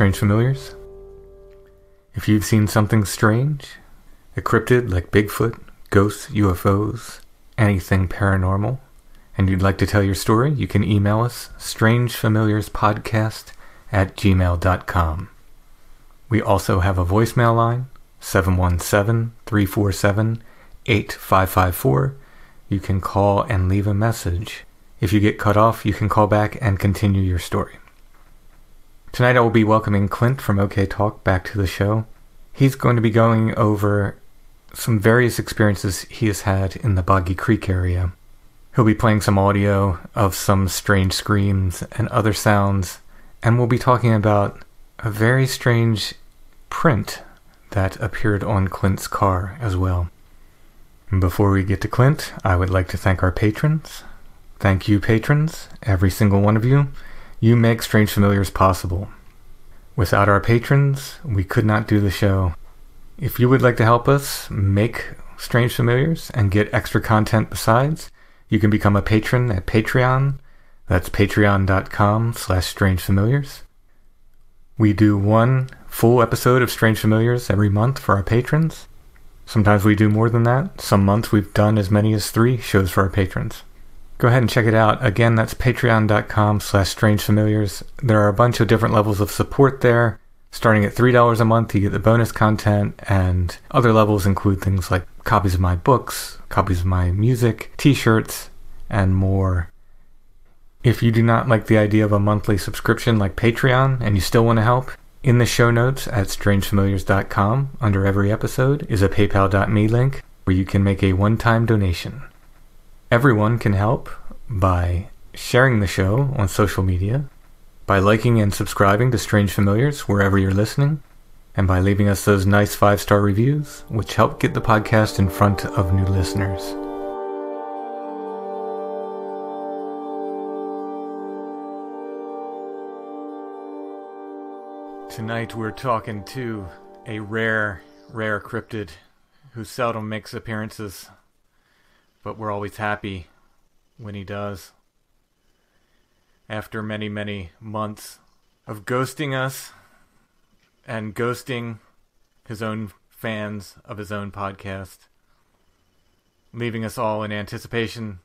Strange Familiars. If you've seen something strange, a cryptid like Bigfoot, ghosts, UFOs, anything paranormal, and you'd like to tell your story, you can email us strangefamiliarspodcast at gmail.com. We also have a voicemail line, 717 347 8554. You can call and leave a message. If you get cut off, you can call back and continue your story. Tonight I will be welcoming Clint from OK Talk back to the show. He's going to be going over some various experiences he has had in the Boggy Creek area. He'll be playing some audio of some strange screams and other sounds, and we'll be talking about a very strange print that appeared on Clint's car as well. Before we get to Clint, I would like to thank our patrons. Thank you, patrons, every single one of you. You make Strange Familiars possible. Without our patrons, we could not do the show. If you would like to help us make Strange Familiars and get extra content besides, you can become a patron at Patreon. That's patreon.com slash strangefamiliars. We do one full episode of Strange Familiars every month for our patrons. Sometimes we do more than that. Some months we've done as many as three shows for our patrons go ahead and check it out. Again, that's patreon.com slash strangefamiliars. There are a bunch of different levels of support there. Starting at $3 a month, you get the bonus content, and other levels include things like copies of my books, copies of my music, t shirts, and more. If you do not like the idea of a monthly subscription like Patreon and you still want to help, in the show notes at strangefamiliars.com, under every episode, is a paypal.me link where you can make a one time donation. Everyone can help by sharing the show on social media, by liking and subscribing to Strange Familiars wherever you're listening, and by leaving us those nice five star reviews, which help get the podcast in front of new listeners. Tonight we're talking to a rare, rare cryptid who seldom makes appearances but we're always happy when he does. After many, many months of ghosting us and ghosting his own fans of his own podcast, leaving us all in anticipation,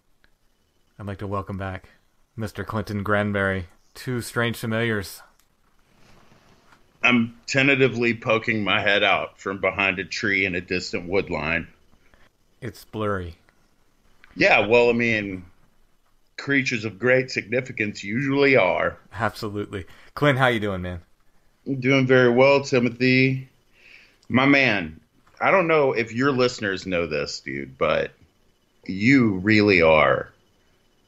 I'd like to welcome back Mr. Clinton Granberry to Strange Familiars. I'm tentatively poking my head out from behind a tree in a distant wood line. It's blurry. Yeah, well, I mean, creatures of great significance usually are. Absolutely. Clint, how you doing, man? I'm doing very well, Timothy. My man, I don't know if your listeners know this, dude, but you really are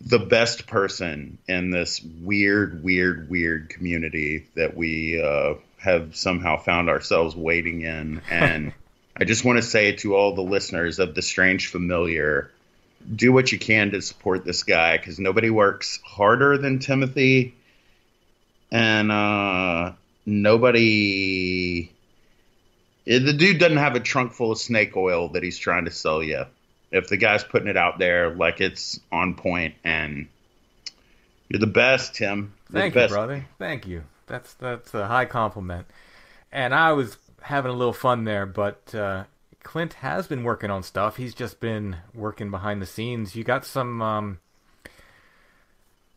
the best person in this weird, weird, weird community that we uh, have somehow found ourselves waiting in. And I just want to say to all the listeners of The Strange Familiar, do what you can to support this guy because nobody works harder than Timothy, and uh, nobody. Eh, the dude doesn't have a trunk full of snake oil that he's trying to sell you. If the guy's putting it out there like it's on point, and you're the best, Tim. You're Thank you, brother. Thank you. That's that's a high compliment. And I was having a little fun there, but uh, Clint has been working on stuff. He's just been working behind the scenes. You got some. Um,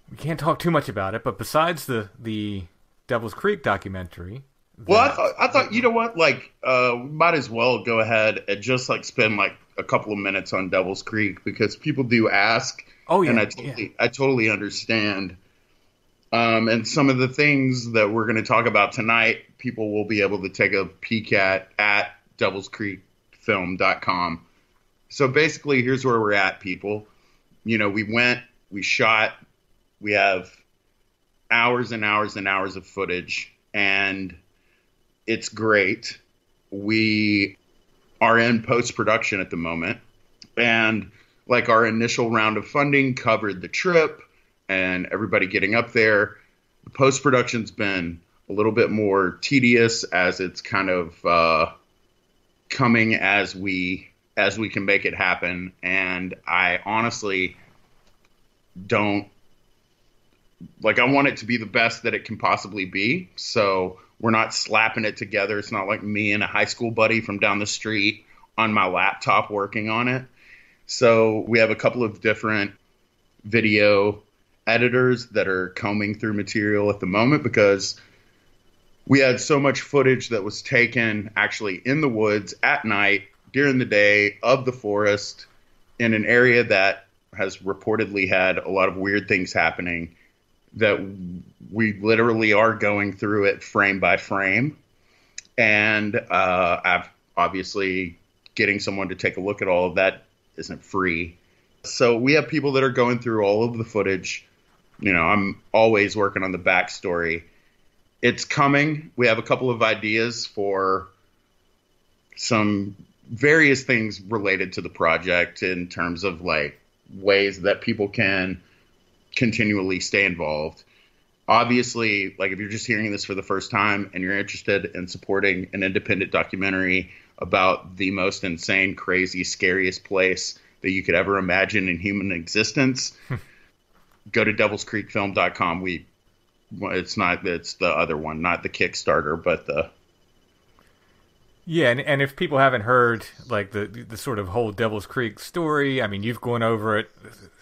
we can't talk too much about it, but besides the the Devil's Creek documentary. Well, I thought I thought you know what, like, uh, we might as well go ahead and just like spend like a couple of minutes on Devil's Creek because people do ask. Oh yeah, and I totally, yeah. I totally understand. Um, and some of the things that we're going to talk about tonight, people will be able to take a peek at at Devil's Creek film.com. So basically, here's where we're at, people. You know, we went, we shot, we have hours and hours and hours of footage, and it's great. We are in post production at the moment. And like our initial round of funding covered the trip and everybody getting up there. The post production's been a little bit more tedious as it's kind of uh, coming as we as we can make it happen. And I honestly don't like I want it to be the best that it can possibly be. So we're not slapping it together. It's not like me and a high school buddy from down the street on my laptop working on it. So we have a couple of different video editors that are combing through material at the moment because we had so much footage that was taken actually in the woods at night during the day of the forest in an area that has reportedly had a lot of weird things happening that we literally are going through it frame by frame. And uh, I've obviously getting someone to take a look at all of that isn't free. So we have people that are going through all of the footage. You know, I'm always working on the backstory. It's coming. We have a couple of ideas for some various things related to the project in terms of like ways that people can continually stay involved. Obviously, like if you're just hearing this for the first time and you're interested in supporting an independent documentary about the most insane, crazy, scariest place that you could ever imagine in human existence, go to devilscreekfilm.com. We it's not it's the other one, not the Kickstarter, but the yeah, and, and if people haven't heard like the the sort of whole Devil's Creek story, I mean, you've gone over it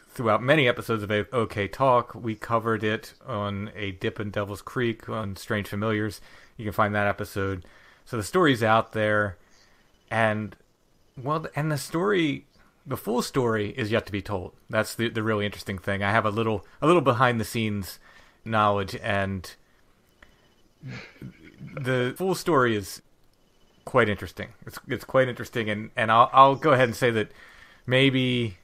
throughout many episodes of OK Talk. We covered it on a dip in Devil's Creek on Strange Familiars. You can find that episode. So the story's out there, and well, and the story, the full story is yet to be told. That's the the really interesting thing. I have a little a little behind the scenes knowledge, and the full story is quite interesting. It's it's quite interesting, and and I'll I'll go ahead and say that maybe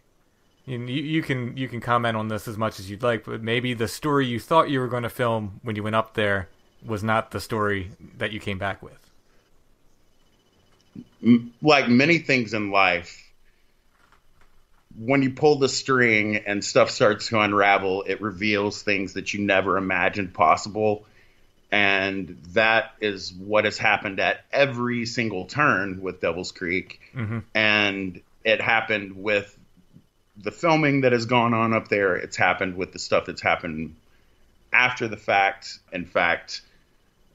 you, you can you can comment on this as much as you'd like, but maybe the story you thought you were going to film when you went up there was not the story that you came back with. Like many things in life, when you pull the string and stuff starts to unravel, it reveals things that you never imagined possible. And that is what has happened at every single turn with Devil's Creek. Mm-hmm. And it happened with the filming that has gone on up there. It's happened with the stuff that's happened after the fact. In fact,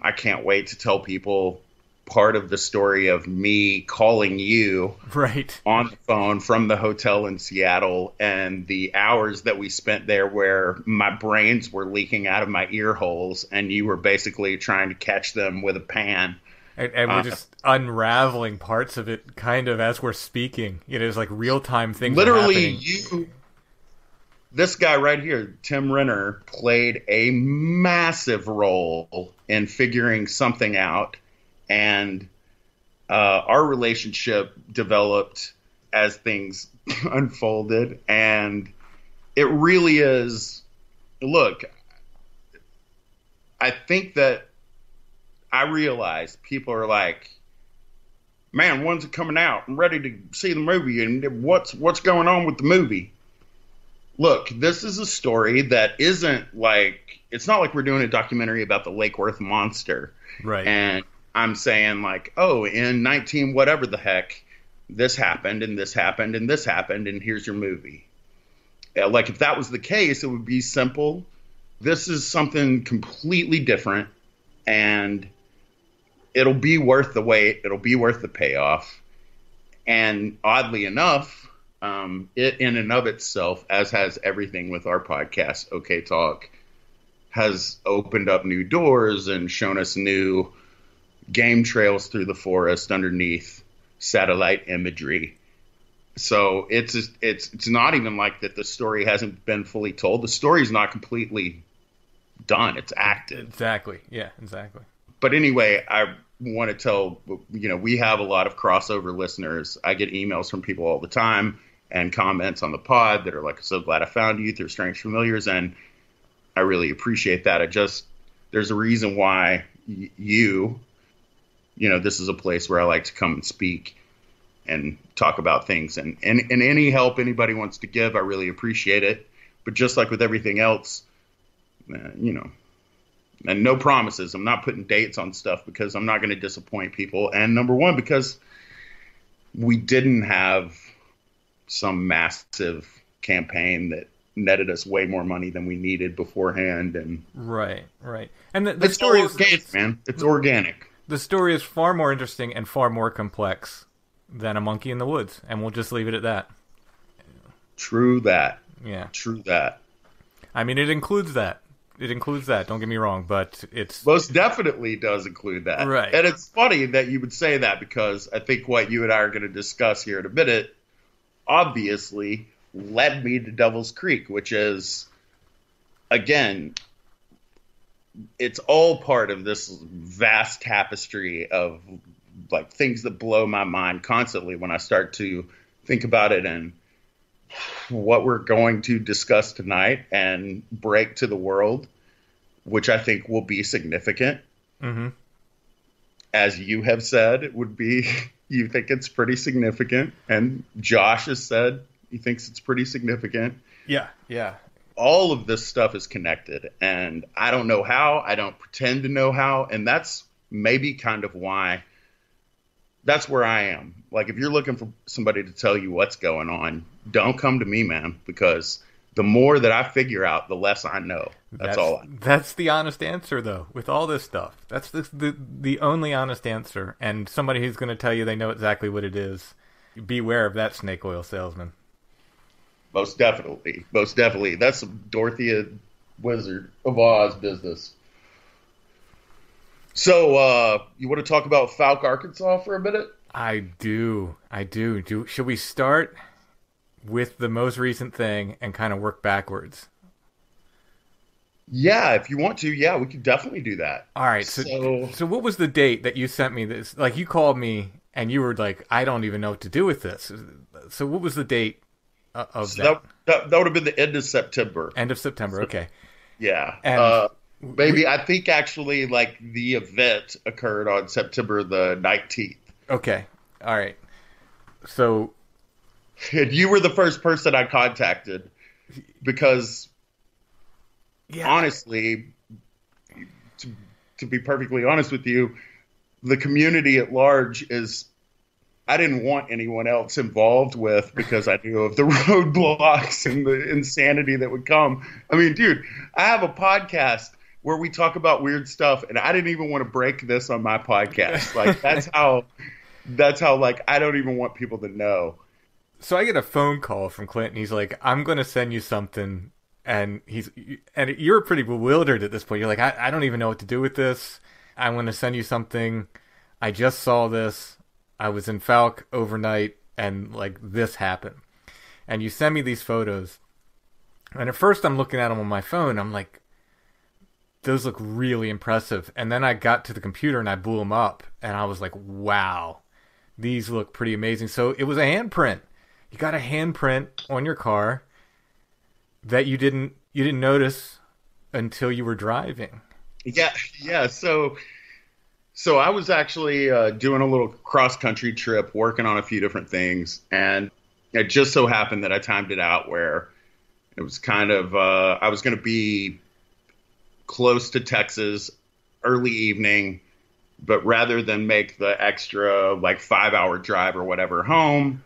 I can't wait to tell people part of the story of me calling you right on the phone from the hotel in Seattle and the hours that we spent there where my brains were leaking out of my ear holes and you were basically trying to catch them with a pan and, and we're uh, just unraveling parts of it kind of as we're speaking. You know, it's like real time things. Literally, you. This guy right here, Tim Renner, played a massive role in figuring something out, and uh, our relationship developed as things unfolded, and it really is. Look, I think that I realized people are like, man, when's it coming out? I'm ready to see the movie, and what's what's going on with the movie? Look, this is a story that isn't like it's not like we're doing a documentary about the Lake Worth monster, right? And I'm saying like, oh, in 19 whatever the heck, this happened and this happened and this happened, and here's your movie. Like if that was the case, it would be simple. This is something completely different, and it'll be worth the wait. It'll be worth the payoff. And oddly enough, um, it in and of itself, as has everything with our podcast, OK Talk, has opened up new doors and shown us new game trails through the forest underneath satellite imagery. So it's it's it's not even like that. The story hasn't been fully told. The story's not completely done. It's active. Exactly. Yeah. Exactly but anyway, I want to tell you know we have a lot of crossover listeners. I get emails from people all the time and comments on the pod that are like, "So glad I found you through Strange Familiars," and I really appreciate that. I just there's a reason why you, you know, this is a place where I like to come and speak. and talk about things. And, and, and any help anybody wants to give, I really appreciate it. But just like with everything else, uh, you know, and no promises. I'm not putting dates on stuff because I'm not going to disappoint people. And number one, because we didn't have some massive campaign that netted us way more money than we needed beforehand. And Right, right. And the, the story is man. It's organic. The story is far more interesting and far more complex than a monkey in the woods, and we'll just leave it at that. True that. Yeah. True that. I mean, it includes that. It includes that. Don't get me wrong, but it's Most definitely does include that. Right. And it's funny that you would say that because I think what you and I are going to discuss here in a minute obviously led me to Devil's Creek, which is, again, it's all part of this vast tapestry of like things that blow my mind constantly when I start to think about it and what we're going to discuss tonight and break to the world, which I think will be significant. Mhm. As you have said, it would be, you think it's pretty significant. And Josh has said he thinks it's pretty significant. yeah, yeah. All of this stuff is connected. And I don't know how. I don't pretend to know how. And that's maybe kind of why that's where I am. Like, if you're looking for somebody to tell you what's going on, don't come to me, man, because the more that I figure out, the less I know. That's, all. I, That's the honest answer, though. With all this stuff, that's the the, the only honest answer. And somebody who's going to tell you they know exactly what it is, beware of that snake oil salesman. Most definitely, most definitely. That's some Dorothea Wizard of Oz business. So, uh, you want to talk about Fouke, Arkansas for a minute? I do, I do. Do should we start with the most recent thing and kind of work backwards? Yeah, if you want to, yeah, we could definitely do that. All right. So, So- so, what was the date that you sent me this? Like, you called me and you were like, "I don't even know what to do with this." So, what was the date of So that? that, that would have been the end of September. End of September. Okay. Yeah. And- uh, maybe I think actually like the event occurred on September the 19th. Okay. All right. So, And you were the first person I contacted because yeah. honestly, to, to be perfectly honest with you, the community at large is. I didn't want anyone else involved with because I knew of the roadblocks and the insanity that would come. I mean, dude, I have a podcast where we talk about weird stuff, and I didn't even want to break this on my podcast. Like that's how. That's how like I don't even want people to know. so I get a phone call from Clinton. He's like, "I'm going to send you something," and he's and you're pretty bewildered at this point. You're like, "I, I don't even know what to do with this. I'm going to send you something. I just saw this. I was in Fouke overnight, and like this happened." And you send me these photos, and at first I'm looking at them on my phone. I'm like, "Those look really impressive." And then I got to the computer and I blew them up, and I was like, "Wow." These look pretty amazing. So it was a handprint you got a handprint on your car that you didn't you didn't notice until you were driving. Yeah, yeah. So, so I was actually uh, doing a little cross country trip, working on a few different things, and it just so happened that I timed it out where it was kind of uh, I was going to be close to Texas early evening, but rather than make the extra like five hour drive or whatever home,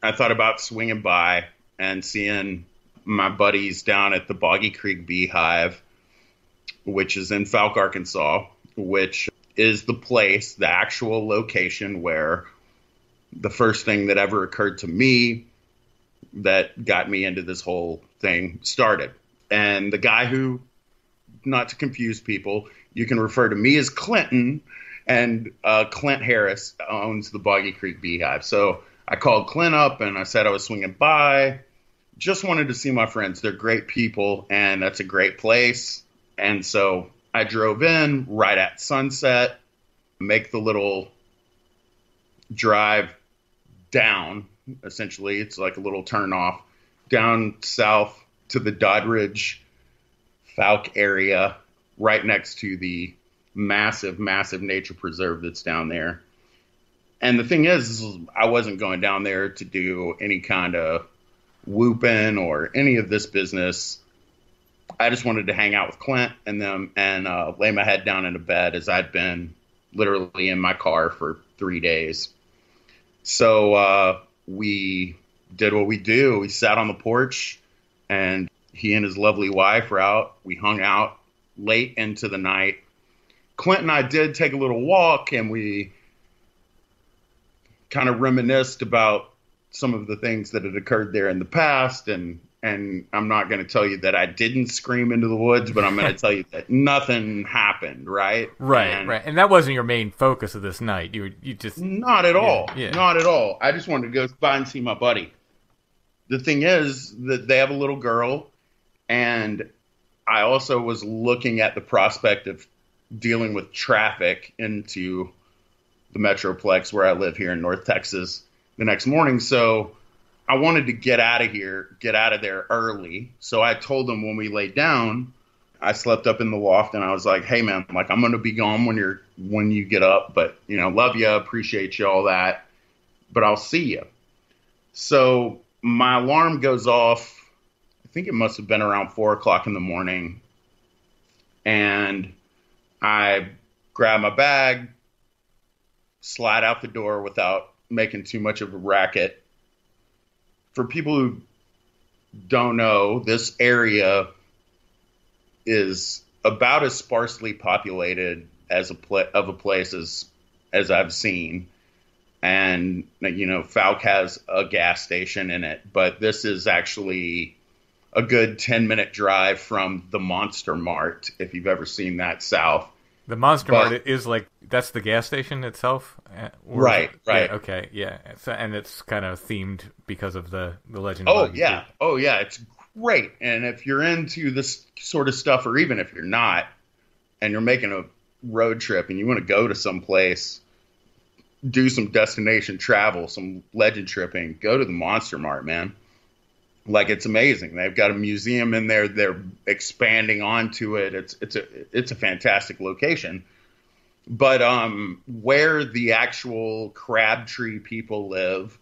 I thought about swinging by and seeing my buddies down at the Boggy Creek Beehive which is in Fouke, Arkansas, which is the place, the actual location where the first thing that ever occurred to me that got me into this whole thing started. And the guy who, not to confuse people, you can refer to me as Clinton, and uh, Clint Harris owns the Boggy Creek Beehive. So I called Clint up and I said I was swinging by. Just wanted to see my friends. They're great people, and that's a great place. And so I drove in right at sunset, make the little drive down. Essentially, it's like a little turn off down south to the Doddridge Fouke area, right next to the massive, massive nature preserve that's down there. And the thing is, is I wasn't going down there to do any kind of whooping or any of this business. I just wanted to hang out with Clint and them and uh, lay my head down in a bed as I'd been literally in my car for three days. So uh, we did what we do. We sat on the porch, and he and his lovely wife were out. We hung out late into the night. Clint and I did take a little walk, and we kind of reminisced about some of the things that had occurred there in the past and and I'm not going to tell you that I didn't scream into the woods, but I'm going to tell you that nothing happened, right? Right, and right. And that wasn't your main focus of this night. You were, you just Not at all. yeah. Not at all. I just wanted to go by and see my buddy. The thing is that they have a little girl, and I also was looking at the prospect of dealing with traffic into the Metroplex where I live here in North Texas the next morning. So I wanted to get out of here, get out of there early. So I told them when we laid down, I slept up in the loft and I was like, "Hey man, like I'm gonna be gone when you're when you get up, but you know, love you, appreciate you, all that, but I'll see you." So my alarm goes off. I think it must have been around four o'clock in the morning, and I grab my bag, slide out the door without making too much of a racket. For people who don't know, this area is about as sparsely populated as a of a place as as I've seen. And you know, Fouke has a gas station in it, but this is actually a good 10 minute drive from the Monster Mart if you've ever seen that south. The Monster But- Mart is like that's the gas station itself, Uh, or- Right, right. Yeah, okay, yeah. So, and it's kind of themed because of the the legend. Oh yeah, too. oh yeah, it's great. And if you're into this sort of stuff, or even if you're not, and you're making a road trip and you want to go to some place, do some destination travel, some legend tripping, go to the Monster Mart, man. Like it's amazing. They've got a museum in there. They're expanding onto it. It's it's a it's a fantastic location. But um, where the actual Crabtree people live,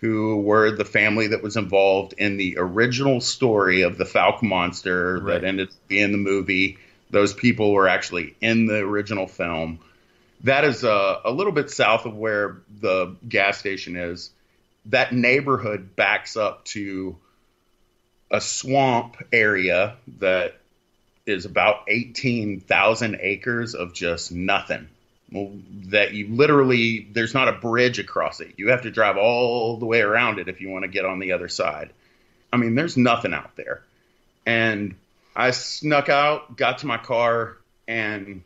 who were the family that was involved in the original story of the Fouke Monster Right. that ended up being the movie. Those people were actually in the original film. That is uh, a little bit south of where the gas station is. That neighborhood backs up to a swamp area that is about 18,000 acres of just nothing. That you literally, there's not a bridge across it. You have to drive all the way around it if you want to get on the other side. I mean, there's nothing out there. And I snuck out, got to my car, and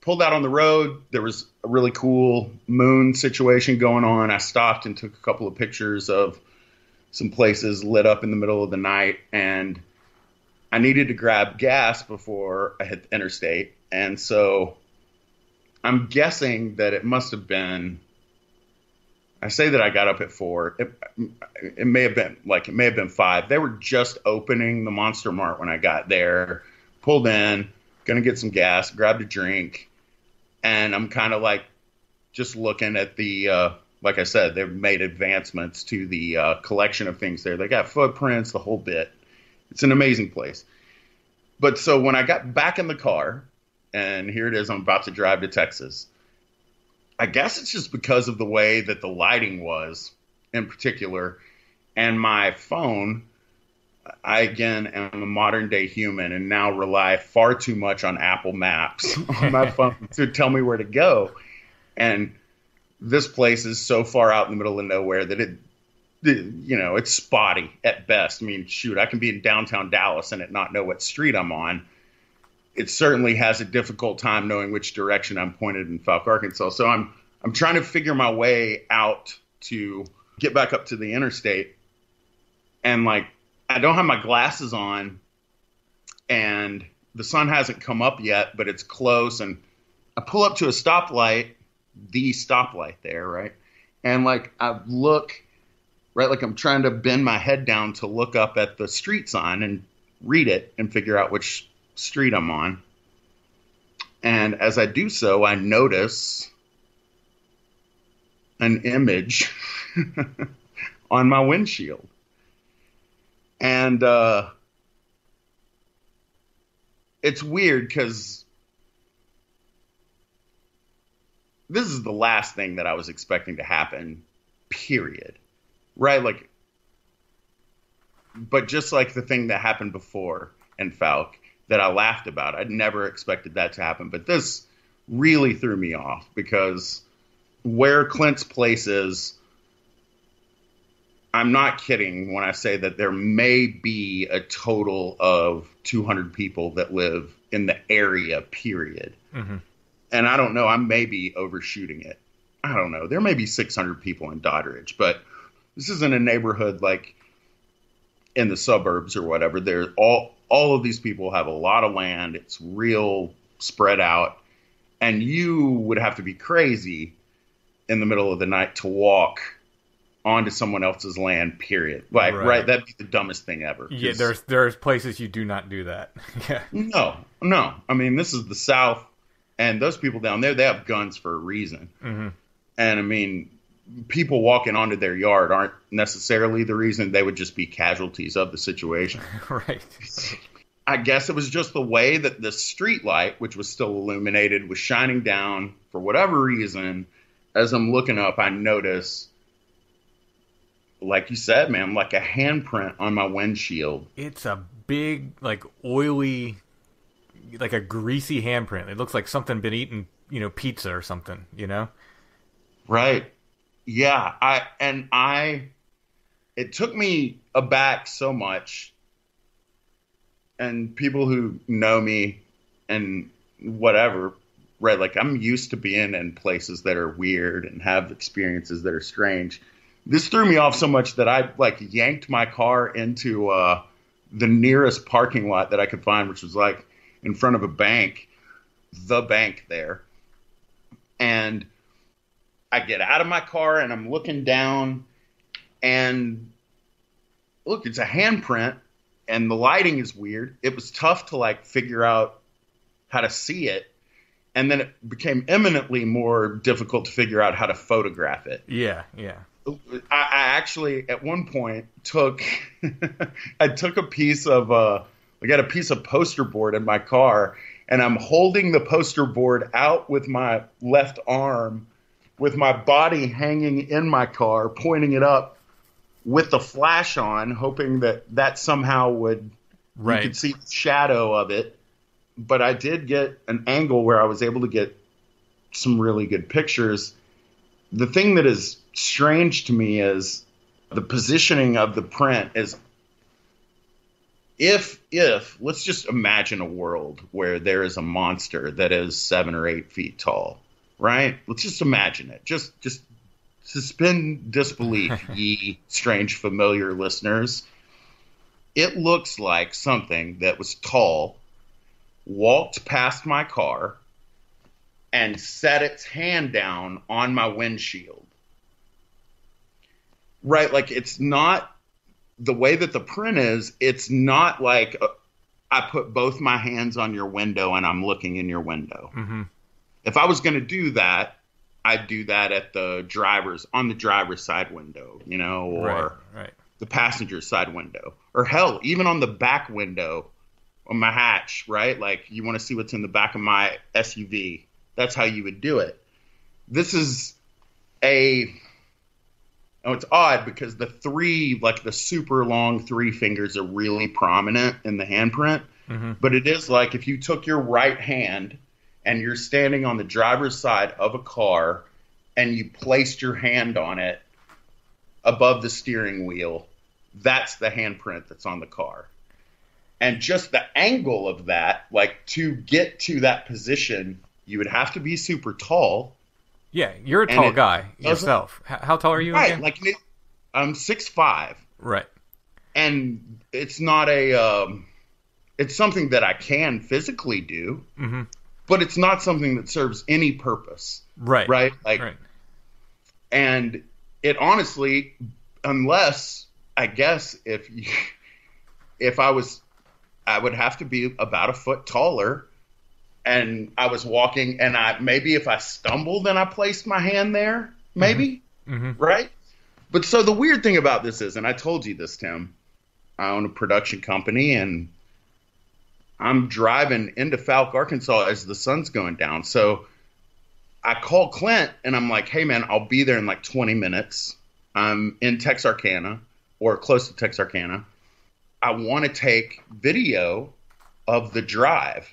pulled out on the road. There was a really cool moon situation going on. I stopped and took a couple of pictures of some places lit up in the middle of the night. And I needed to grab gas before I hit the interstate. And so I'm guessing that it must have been. I say that I got up at four. It, it may have been like it may have been five. They were just opening the Monster Mart when I got there. Pulled in, gonna get some gas, grabbed a drink, and I'm kind of like just looking at the. Uh, like I said, they've made advancements to the uh, collection of things there. They got footprints, the whole bit. It's an amazing place. But so when I got back in the car, and here it is, I'm about to drive to Texas. I guess it's just because of the way that the lighting was in particular. And my phone, I again am a modern day human and now rely far too much on Apple Maps on my phone to tell me where to go. And this place is so far out in the middle of nowhere that it, you know, it's spotty at best. I mean, shoot, I can be in downtown Dallas and it not know what street I'm on it certainly has a difficult time knowing which direction I'm pointed in Fouke, Arkansas. So I'm I'm trying to figure my way out to get back up to the interstate, and like I don't have my glasses on, and the sun hasn't come up yet, but it's close, and I pull up to a stoplight, the stoplight there, right, and like I look, right, like I'm trying to bend my head down to look up at the street sign and read it and figure out which street I'm on. And as I do so, I notice an image on my windshield. And uh, it's weird because this is the last thing that I was expecting to happen, period. Right? Like, but just like the thing that happened before in Fouke that I laughed about, I'd never expected that to happen. But this really threw me off because where Clint's place is, I'm not kidding when I say that there may be a total of 200 people that live in the area, period. Mhm. And I don't know, I may be overshooting it. I don't know. There may be 600 people in Doddridge, but this isn't a neighborhood like in the suburbs or whatever. There, all all of these people have a lot of land. It's real spread out, and you would have to be crazy in the middle of the night to walk onto someone else's land. Period. Like, Right. right? That'd be the dumbest thing ever. Yeah, there's there's places you do not do that. yeah. no, no. I mean, this is the South, and those people down there, they have guns for a reason. hmm And I mean, people walking onto their yard aren't necessarily the reason. They would just be casualties of the situation. right. I guess it was just the way that the street light, which was still illuminated, was shining down for whatever reason. As I'm looking up, I notice, like you said, man, like a handprint on my windshield. It's a big, like oily, like a greasy handprint. It looks like something been eating, you know, pizza or something. You know. Right. Yeah. I and I it took me aback so much. And people who know me and whatever, right, like I'm used to being in places that are weird and have experiences that are strange. This threw me off so much that I like yanked my car into uh the nearest parking lot that I could find, which was like in front of a bank, the bank there. And I get out of my car and I'm looking down and look, it's a handprint and the lighting is weird. It was tough to like figure out how to see it. And then it became eminently more difficult to figure out how to photograph it. Yeah. Yeah. I, I actually at one point took I took a piece of uh I got a piece of poster board in my car and I'm holding the poster board out with my left arm with my body hanging in my car pointing it up with the flash on hoping that that somehow would you could see the shadow of it. But I did get an angle where I was able to get some really good pictures. The thing that is strange to me is the positioning of the print is if if let's just imagine a world where there is a monster that is seven or eight feet tall right? Let's just imagine it. Just just suspend disbelief ye strange familiar listeners. It looks like something that was tall walked past my car and set its hand down on my windshield. Right, like it's not the way that the print is, it's not like uh, I put both my hands on your window and I'm looking in your window. hmm If I was going to do that, I'd do that at the driver's on the driver's side window, you know, or Right. Right. the passenger side window, or hell, even on the back window on my hatch, right? Like you want to see what's in the back of my SUV. That's how you would do it. This is a oh, it's odd because the three, like the super long three fingers, are really prominent in the handprint. hmm But it is like if you took your right hand and you're standing on the driver's side of a car and you placed your hand on it above the steering wheel, that's the handprint that's on the car. And just the angle of that, like to get to that position, you would have to be super tall. Yeah. You're a tall guy yourself. How tall are you right. again? Like I'm six five. right. And it's not a um, it's something that I can physically do. hmm but it's not something that serves any purpose, Right. right? Like, Right. and it honestly, unless I guess if you, if I was, I would have to be about a foot taller, and I was walking, and I maybe if I stumbled and I placed my hand there, maybe, Mhm. right? But so the weird thing about this is, and I told you this, Tim, I own a production company and I'm driving into Fouke, Arkansas as the sun's going down. So I call Clint and I'm like, hey man, I'll be there in like 20 minutes. I'm in Texarkana or close to Texarkana. I want to take video of the drive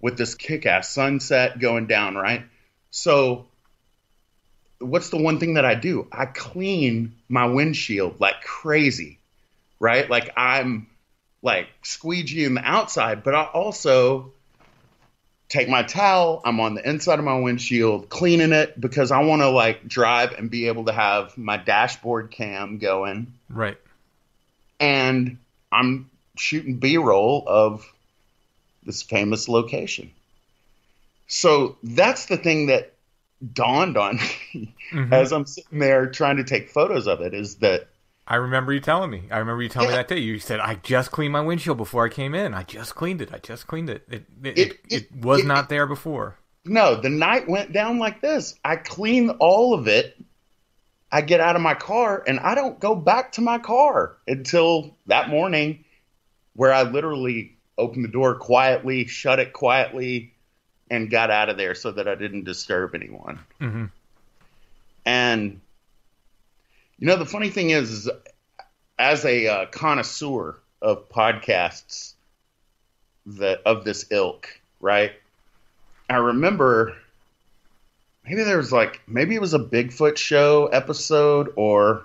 with this kick ass sunset going down, right? So what's the one thing that I do? I clean my windshield like crazy, right? Like I'm like squeegeeing the outside, but I also take my towel, I'm on the inside of my windshield cleaning it because I want to like drive and be able to have my dashboard cam going Right. and I'm shooting B-roll of this famous location. So that's the thing that dawned on me Mhm. as I'm sitting there trying to take photos of it is that I remember you telling me. I remember you telling me that day. You said, "I just cleaned my windshield before I came in. I just cleaned it. I just cleaned it. It it, it, It- it, was not there before." no, the night went down like this. I clean all of it. I get out of my car and I don't go back to my car until that morning where I literally opened the door quietly, shut it quietly, and got out of there so that I didn't disturb anyone. hmm And you know, the funny thing is, is as a uh, connoisseur of podcasts that of this ilk, right? I remember maybe there was like maybe it was a Bigfoot show episode or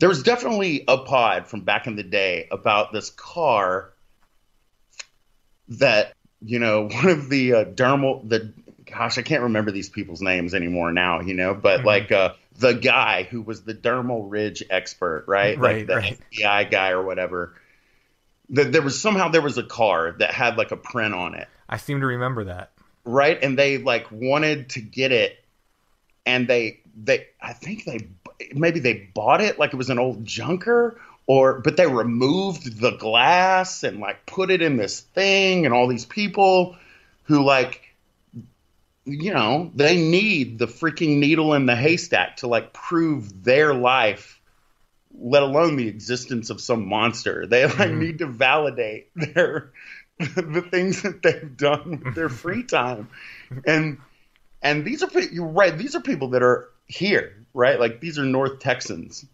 there was definitely a pod from back in the day about this car that you know one of the uh, dermal the gosh I can't remember these people's names anymore now you know but Mhm. like uh, the guy who was the dermal ridge expert right Right, like the right. FBI guy or whatever that there was somehow there was a car that had like a print on it I seem to remember that. right and they like wanted to get it and they they i think they maybe they bought it like it was an old junker or but they removed the glass and like put it in this thing and all these people who like you know they need the freaking needle in the haystack to like prove their life let alone the existence of some monster. They like Mhm. need to validate their the things that they've done with their free time. And and these are you're right these are people that are here right? Like these are north texans.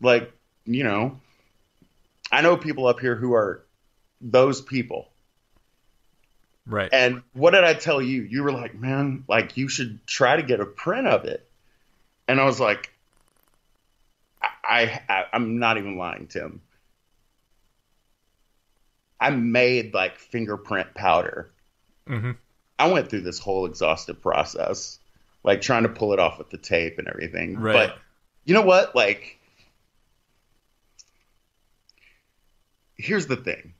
Like you know i know people up here who are those people Right. and what did i tell you you were like man like you should try to get a print of it and i was like i, I i'm not even lying tim i made like fingerprint powder hmm I went through this whole exhaustive process, like trying to pull it off with the tape and everything. Right. But you know what? Like, here's the thing.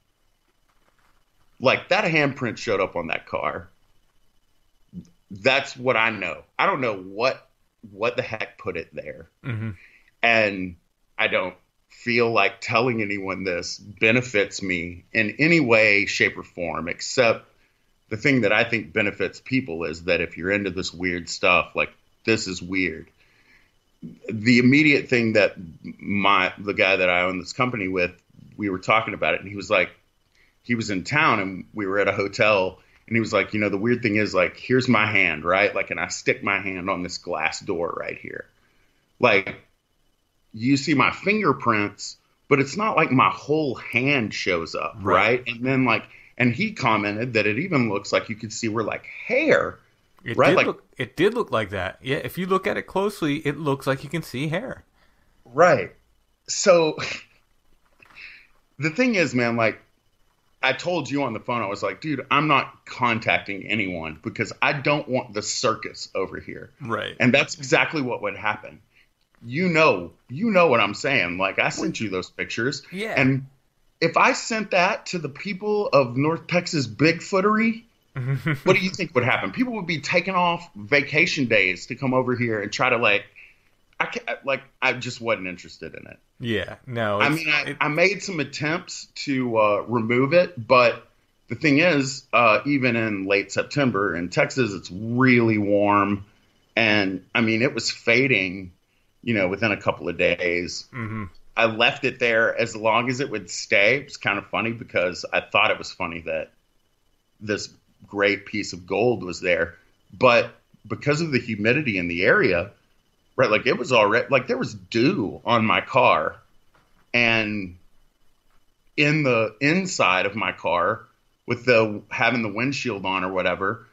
Like that handprint showed up on that car. That's what I know. I don't know what what the heck put it there. hmm And I don't feel like telling anyone this benefits me in any way, shape, or form, except the thing that I think benefits people is that if you're into this weird stuff, like this is weird. The immediate thing that my the guy that I own this company with, we were talking about it, and he was like, he was in town, and we were at a hotel, and he was like, you know, the weird thing is like, here's my hand, right? Like, and I stick my hand on this glass door right here, like you see my fingerprints, but it's not like my whole hand shows up, Right. right? And then like, and he commented that it even looks like you could see where like hair, It Right, did like- look. It did look like that. Yeah. If you look at it closely, it looks like you can see hair. right? So the thing is, man, like I told you on the phone, I was like, dude, I'm not contacting anyone because I don't want the circus over here. Right. And that's exactly what would happen. You know, you know what I'm saying. Like I sent you those pictures. Yeah. And if I sent that to the people of North Texas Bigfootery, what do you think would happen? People would be taking off vacation days to come over here and try to like, I can't, like I just wasn't interested in it. yeah. No. I mean, I, it- I made some attempts to uh, remove it, but the thing is, uh, even in late September in Texas, it's really warm, and I mean, it was fading you know, within a couple of days. Mm-hmm. I left it there as long as it would stay. It's kind of funny because I thought it was funny that this great piece of gold was there, but because of the humidity in the area, right? Like it was already like there was dew on my car, and in the inside of my car with the having the windshield on or whatever.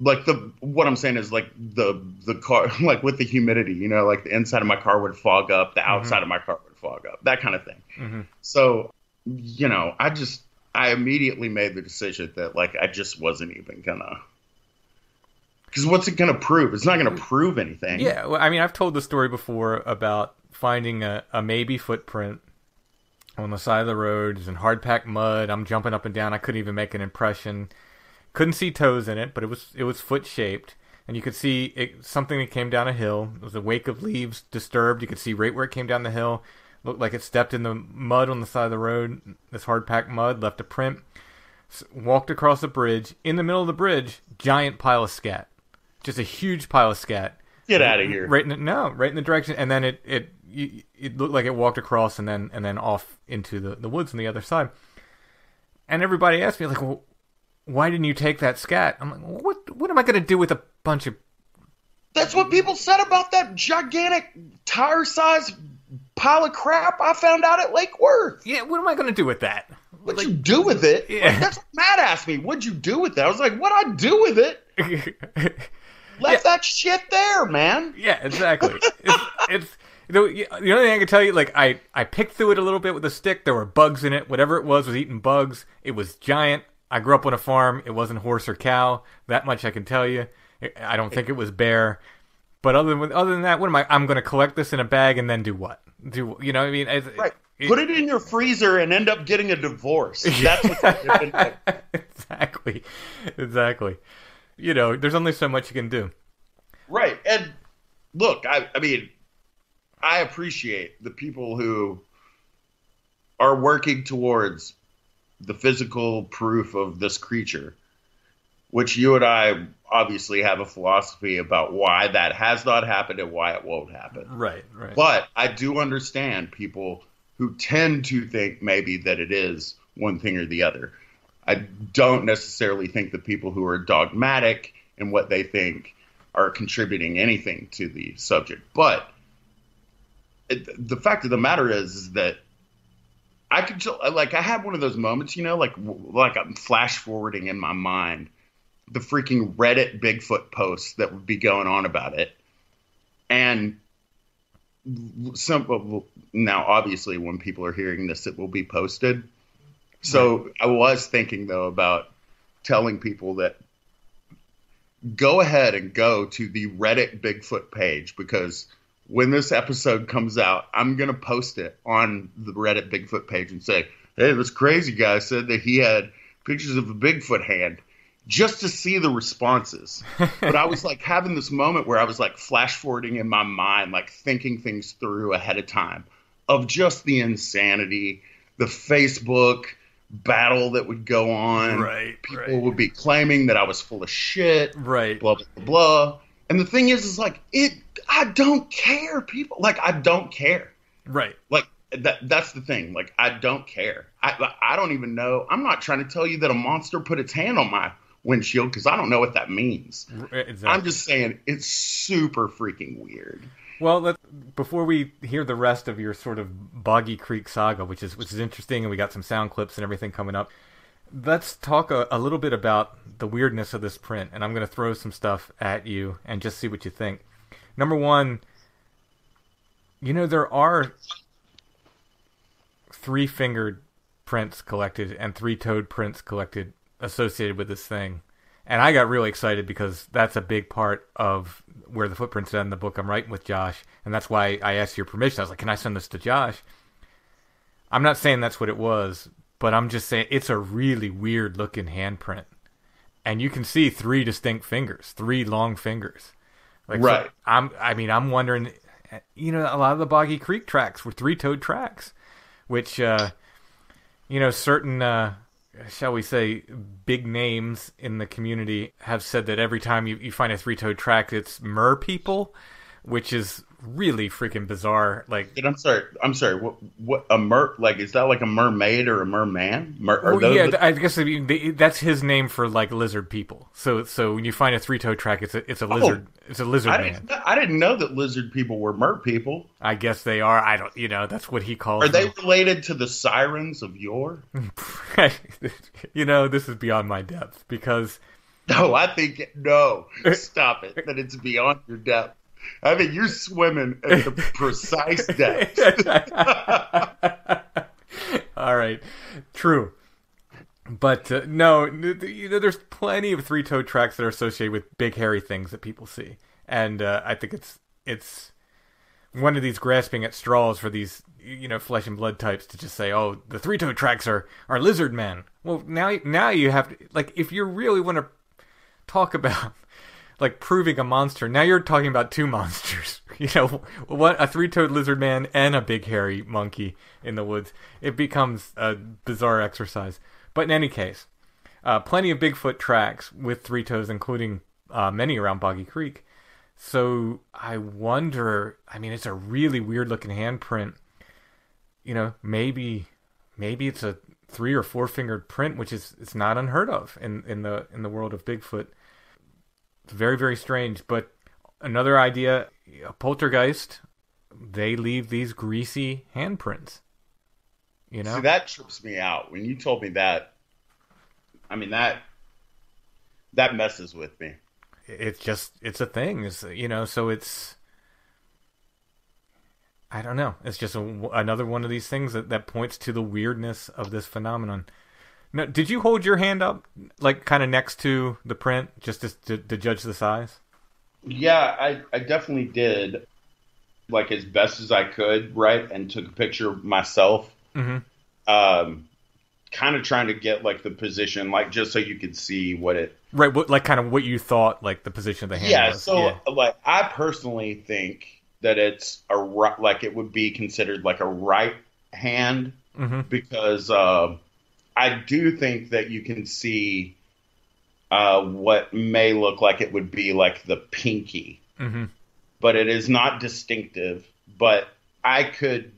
Like the what I'm saying is like the the car like with the humidity, you know, like the inside of my car would fog up, the outside of my car would fog up, that kind of thing. Mhm. So, you know, I just I immediately made the decision that like I just wasn't even gonna. Because what's it gonna prove? It's not gonna mm. prove anything. Yeah, well, I mean, I've told the story before about finding a, a maybe footprint on the side of the road. It's in hard packed mud. I'm jumping up and down. I couldn't even make an impression. Couldn't see toes in it, but it was it was foot shaped, and you could see it, something that came down a hill. It was a wake of leaves disturbed. You could see right where it came down the hill. Looked like it stepped in the mud on the side of the road. This hard packed mud left a print. Walked across the bridge. In the middle of the bridge, giant pile of scat. Just a huge pile of scat. Get out of here. Right in the, no, right in the direction, and then it it it looked like it walked across and then and then off into the the woods on the other side. And everybody asked me like, well, why didn't you take that scat? I'm like, well, what what am I going to do with a bunch of That's what people said about that gigantic tire size pile of crap I found out at Lake Worth. yeah? What am I going to do with that? What'd you do with it? Yeah. Like, that's what Matt asked me. What'd you do with it? I was like, what I do with it? Left that shit there, man. yeah, exactly. it's, it's you know, the only thing I can tell you, like I I picked through it a little bit with a stick. There were bugs in it. Whatever it was was eating bugs. It was giant. I grew up on a farm. It wasn't horse or cow. That much I can tell you. I don't think it was bear. But other than other than that, what am I? I'm going to collect this in a bag and then do what? Do you know? what I mean, Right. it- Put it in your freezer and end up getting a divorce. That's what exactly, exactly. You know, there's only so much you can do. Right. And look, I, I mean, I appreciate the people who are working towards the physical proof of this creature, which you and I obviously have a philosophy about why that has not happened and why it won't happen. Right, right. But I do understand people who tend to think maybe that it is one thing or the other. I don't necessarily think the people who are dogmatic in what they think are contributing anything to the subject. But it, the fact of the matter is, is that I could like I had one of those moments, you know, like like I'm flash forwarding in my mind the freaking Reddit Bigfoot posts that would be going on about it, and some now obviously when people are hearing this it will be posted so i was thinking though about telling people that go ahead and go to the reddit bigfoot page because when this episode comes out i'm going to post it on the reddit bigfoot page and say hey this crazy guy said that he had pictures of a bigfoot hand just to see the responses. but I was like having this moment where I was like flash forwarding in my mind, like thinking things through ahead of time of just the insanity, the Facebook battle that would go on. Right, People right. would be claiming that I was full of shit, right. blah, blah, blah. And the thing is, is like, it, I don't care, people. Like, I don't care. Right. Like, that, that's the thing. Like, I don't care. I, I don't even know. I'm not trying to tell you that a monster put its hand on my windshield because I don't know what that means. Exactly. I'm just saying it's super freaking weird. Well, let, before we hear the rest of your sort of Boggy Creek saga, which is which is interesting, and we got some sound clips and everything coming up, let's talk a, a little bit about the weirdness of this print. And I'm going to throw some stuff at you and just see what you think. Number one, you know there are three fingered prints collected and three toed prints collected associated with this thing. And I got really excited because that's a big part of where the footprints are in the book I'm writing with Josh. And that's why I asked your permission. I was like, can I send this to Josh? I'm not saying that's what it was, but I'm just saying it's a really weird looking handprint. And you can see three distinct fingers, three long fingers. Like, so Right. I'm, I mean, I'm wondering, you know, a lot of the Boggy Creek tracks were three toed tracks, which, uh, you know, certain, uh, shall we say, big names in the community have said that every time you, you find a three toed track, it's mer people. Which is really freaking bizarre. Like, Dude, I'm sorry. I'm sorry. What? What? A mer? Like, is that like a mermaid or a merman? Mer, are well, those yeah, I guess I mean, they, that's his name for like lizard people. So, so when you find a three toe track, it's a it's a oh, lizard, it's a lizard Oh. I man. didn't. I didn't know that lizard people were mer people. I guess they are. I don't, you know, that's what he calls. Are they them. related to the sirens of yore? you know, this is beyond my depth because No, I think no. Stop it. That it's beyond your depth. I think you're swimming at the precise depth. All right, true. But uh, no, you know, there's plenty of three-toed tracks that are associated with big hairy things that people see, and uh, I think it's it's one of these grasping at straws for these you know flesh and blood types to just say, oh, the three-toed tracks are are lizard men. Well, now now you have to like if you really want to talk about like proving a monster. Now you're talking about two monsters. You know, what a three-toed lizard man and a big hairy monkey in the woods. It becomes a bizarre exercise. But in any case, uh, plenty of Bigfoot tracks with three toes, including uh, many around Boggy Creek. So I wonder. I mean, it's a really weird-looking handprint. You know, maybe maybe it's a three or four fingered print, which is it's not unheard of in in the in the world of Bigfoot. Very very strange. But another idea, a poltergeist, they leave these greasy handprints. You know, See, that trips me out. When you told me that, I mean that that messes with me. it's just it's a thing. It's, you know, so it's. I don't know. It's just a, another one of these things that, that points to the weirdness of this phenomenon. Now, did you hold your hand up, like kind of next to the print, just to, to, to judge the size? Yeah, I, I definitely did, like as best as I could, right, and took a picture myself. Mm-hmm. Um, kind of trying to get like the position, like just so you could see what it. Right, what, like kind of what you thought, like the position of the hand Yeah, was. so yeah. like I personally think that it's a like it would be considered like a right hand hmm because uh, I do think that you can see uh, what may look like it would be like the pinky, hmm but it is not distinctive. But I could,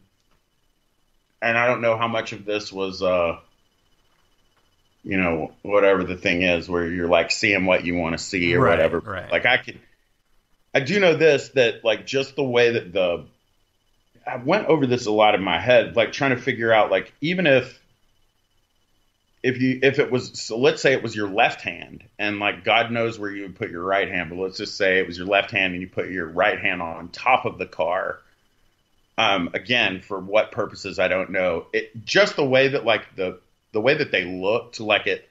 and I don't know how much of this was, uh, you know, whatever the thing is, where you're like seeing what you want to see or Right, whatever. right. Like I could, I do know this that like just the way that the, I went over this a lot in my head, like trying to figure out like even if if you if it was so let's say it was your left hand and like god knows where you would put your right hand but let's just say it was your left hand and you put your right hand on top of the car. Um again for what purposes i don't know. It just the way that like the the way that they looked like it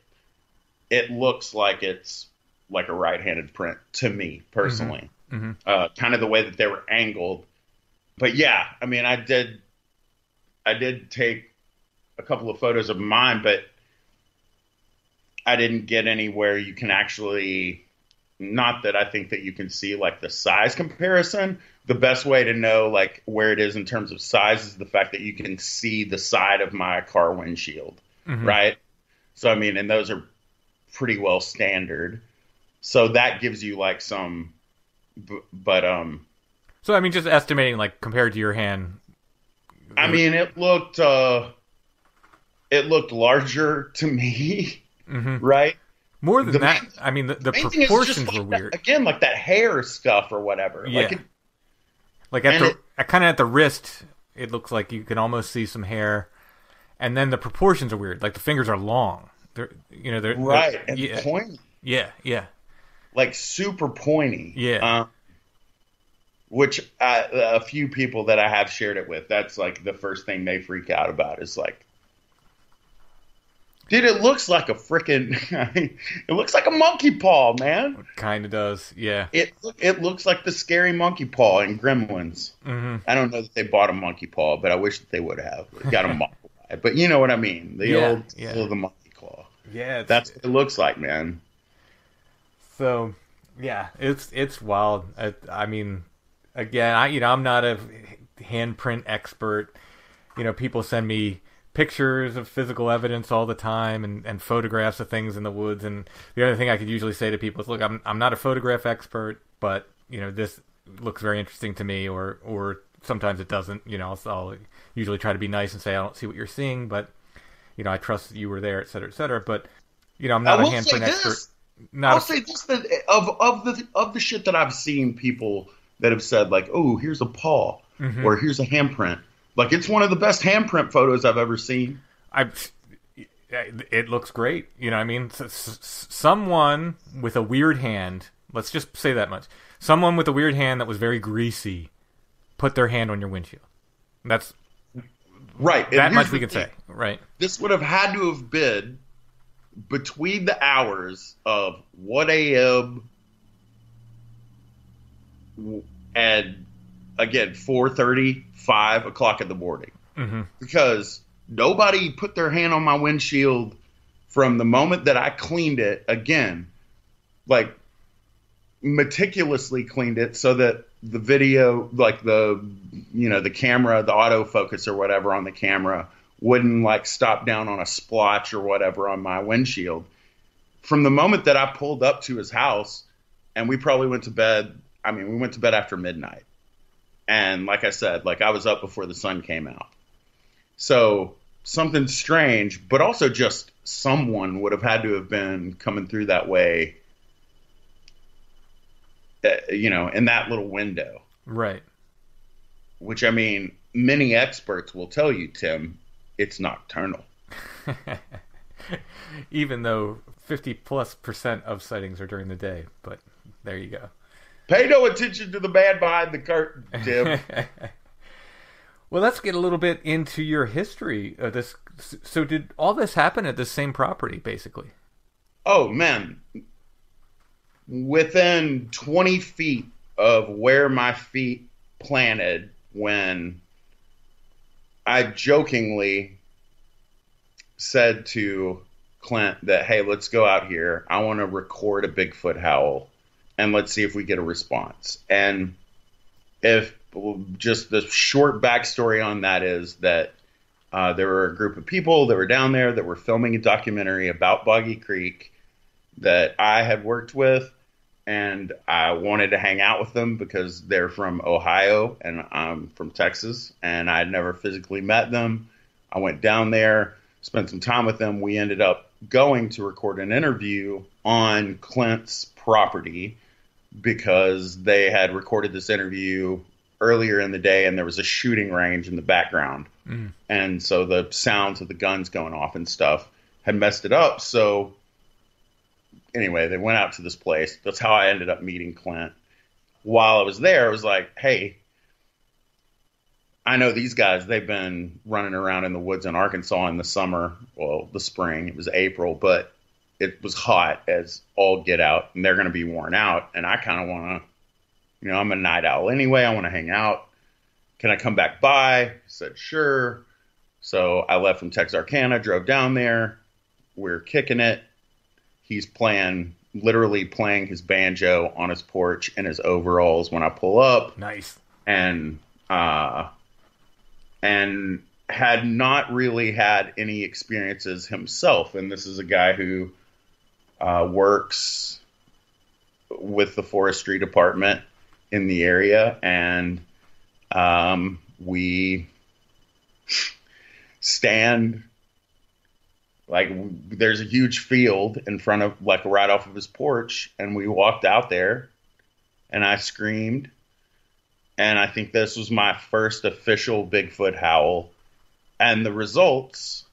it looks like it's like a right-handed print to me personally. Mhm. uh kind of the way that they were angled. But yeah i mean i did i did take a couple of photos of mine but I didn't get anywhere you can actually not that I think that you can see like the size comparison. The best way to know like where it is in terms of size is the fact that you can see the side of my car windshield, Mhm. right? So I mean, and those are pretty well standard. So that gives you like some b- but um So I mean, just estimating, like compared to your hand. I mean, it looked uh it looked larger to me, hmm right? more than the that. main- I mean, the, the proportions just were that- weird. again, like that hair stuff or whatever. Like Yeah. it, Like at the it- kind of at the wrist, it looks like you can almost see some hair, and then the proportions are weird. Like the fingers are long. They're you know they're they're- right and yeah, pointy, yeah, yeah, like super pointy. Yeah. Uh, which uh, a few people that I have shared it with, that's like the first thing they freak out about is like, dude, it looks like a freaking, it looks like a monkey paw, man. kind of does. Yeah. It it looks like the scary monkey paw in Gremlins. hmm I don't know that they bought a monkey paw, but I wish that they would have got a monkey. But you know what I mean? The Yeah, old yeah. the monkey claw. Yeah. It's, That's what it looks like, man. so. Yeah, it's it's wild. I, I mean, again, I you know I'm not a handprint expert. You know, people send me pictures of physical evidence all the time and, and photographs of things in the woods. And the other thing I could usually say to people is, look, I'm I'm not a photograph expert, but you know this looks very interesting to me, or or sometimes it doesn't. You know, I'll, I'll usually try to be nice and say I don't see what you're seeing, but you know, I trust that you were there, et cetera, et cetera. But you know, I'm not a handprint expert. Not I'll a- say this that of of the of the shit that I've seen people that have said like, "Oh, here's a paw," Mhm. or "Here's a handprint." Like it's one of the best handprint photos I've ever seen. I, it looks great. You know, what I mean, someone with a weird hand. Let's just say that much. Someone with a weird hand that was very greasy put their hand on your windshield. That's Right. that much we can thing. say, right? This would have had to have been between the hours of 1 a.m. and again 4:30, 5 o'clock in the morning. hmm because nobody put their hand on my windshield from the moment that I cleaned it again, like meticulously cleaned it so that the video, like the, you know, the camera, the autofocus or whatever on the camera wouldn't like stop down on a splotch or whatever on my windshield. From the moment that I pulled up to his house and we probably went to bed, I mean, we went to bed after midnight. And like I said, like I was up before the sun came out. So something strange, but also just someone would have had to have been coming through that way, uh, you know, in that little window. Right. Which I mean, many experts will tell you, Tim, it's nocturnal. Even though 50 plus percent of sightings are during the day, but there you go. Pay no attention to the man behind the curtain, Tim. well, let's get a little bit into your history of this. So, did all this happen at the same property, basically? oh man, within 20 feet of where my feet planted when I jokingly said to Clint that, hey, let's go out here. I want to record a Bigfoot howl and let's see if we get a response. And if just the short backstory on that is that uh, there were a group of people that were down there that were filming a documentary about Boggy Creek that I had worked with, and I wanted to hang out with them because they're from Ohio and I'm from Texas, and I had never physically met them. I went down there, spent some time with them. We ended up going to record an interview on Clint's property because they had recorded this interview earlier in the day and there was a shooting range in the background. Mm. And so the sounds of the guns going off and stuff had messed it up. So anyway, they went out to this place. That's how I ended up meeting Clint. While I was there, I was like, hey, I know these guys, they've been running around in the woods in Arkansas in the summer, well, the spring, it was April, but it was hot as all get out, and they're going to be worn out. And I kind of want to, you know, I'm a night owl anyway. I want to hang out. Can I come back by? I said, sure. So I left from Texarkana, drove down there. We're kicking it. He's playing, literally playing his banjo on his porch in his overalls when I pull up Nice. and uh, and had not really had any experiences himself. And this is a guy who uh, works with the forestry department in the area, and um, we stand like there's a huge field in front of like right off of his porch and we walked out there and i screamed and I think this was my first official Bigfoot howl, and the results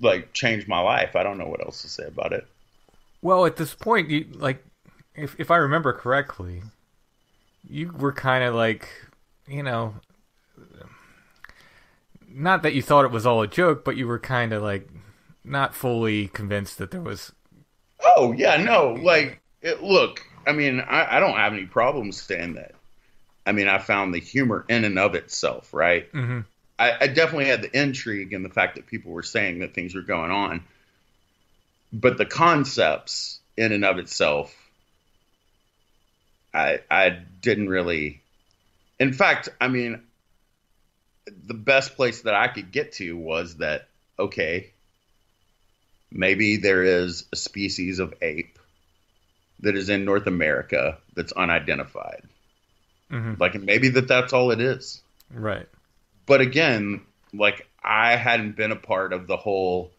like changed my life. I don't know what else to say about it. Well, at this point, you like, if if I remember correctly, you were kind of like, you know, not that you thought it was all a joke, but you were kind of like not fully convinced that there was. Oh yeah, no, like it, look, I mean, I, I don't have any problems saying that. I mean, I found the humor in and of itself, right? hmm I, I definitely had the intrigue and the fact that people were saying that things were going on, but the concepts in and of itself, I I didn't really. In fact, I mean, the best place that I could get to was that okay, maybe there is a species of ape that is in North America that's unidentified. hmm Like, maybe that that's all it is. Right. But again, like I hadn't been a part of the whole,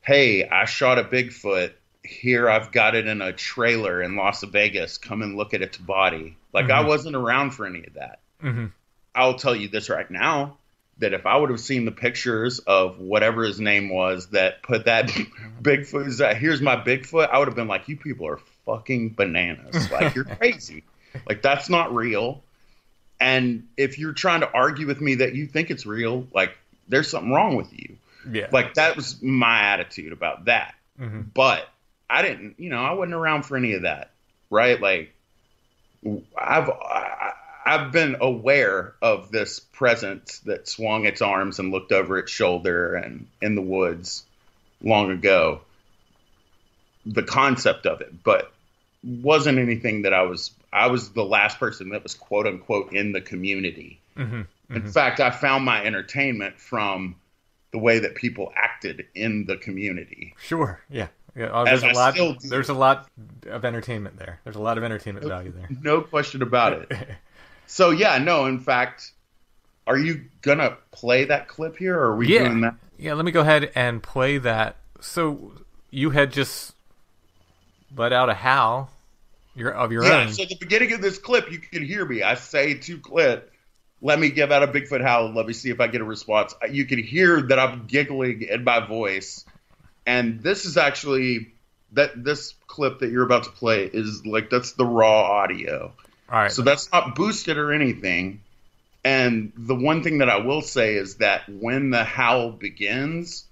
hey, I shot a Bigfoot. Here I've got it in a trailer in Las Vegas. Come and look at its body. Like I Mhm. wasn't around for any of that. hmm I'll tell you this right now that if I would have seen the pictures of whatever his name was that put that Bigfoot, is that here's my Bigfoot, I would have been like, you people are fucking bananas. Like, you're crazy. Like, that's not real. And if you're trying to argue with me that you think it's real, like, there's something wrong with you. Yeah. Like, that was my attitude about that. hmm But I didn't, you know, I wasn't around for any of that, right? Like, I've I, I've been aware of this presence that swung its arms and looked over its shoulder and in the woods long ago. The concept of it, but wasn't anything that I was. I was the last person that was quote unquote in the community. hmm In hmm fact, I found my entertainment from the way that people acted in the community. Sure. Yeah. Yeah. Oh, there's As a lot. There's a lot of entertainment there. There's a lot of entertainment value there. No question about it. So yeah, no. In fact, are you gonna play that clip here, or are we Yeah. doing that? yeah. Let me go ahead and play that. So you had just let out a howl your of your Yeah. own. So at the beginning of this clip, you can hear me. I say to Clint, "Let me give out a Bigfoot howl. Let me see if I get a response." You can hear that I'm giggling in my voice, and this is actually that this clip that you're about to play is like that's the raw audio. All right. So that's not boosted or anything. And the one thing that I will say is that when the howl begins,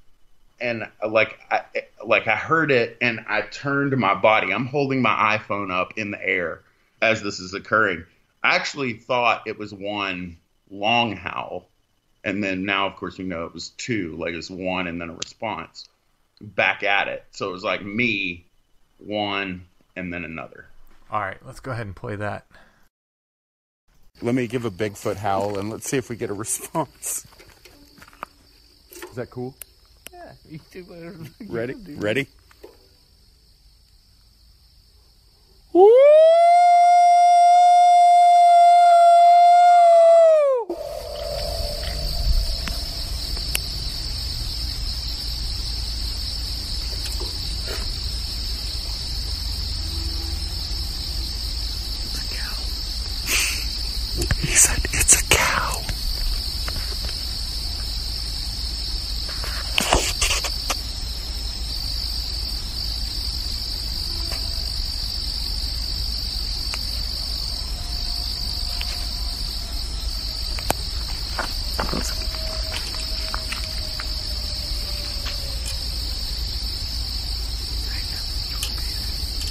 and uh, like I like I heard it, and I turned my body. I'm holding my iPhone up in the air as this is occurring. I actually thought it was one long howl, and then now, of course, we know it was two. Like it's one and then a response back at it. So it was like me, one, and then another. All right. Let's go ahead and play that. Let me give a Bigfoot howl and let's see if we get a response. Is that cool? Yeah. Ready? Ready? He said it's a cow.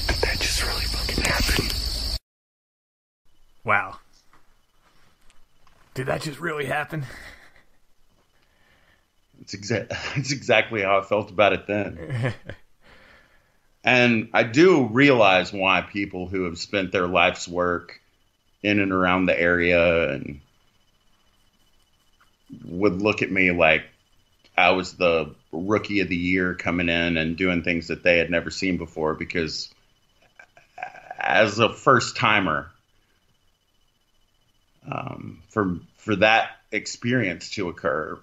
Did that just really fucking happen? Wow. Did that just really happen? It's exa- it's exactly how I felt about it then. And I do realize why people who have spent their life's work in and around the area and would look at me like I was the rookie of the year coming in and doing things that they had never seen before because as a first timer um, for for that experience to occur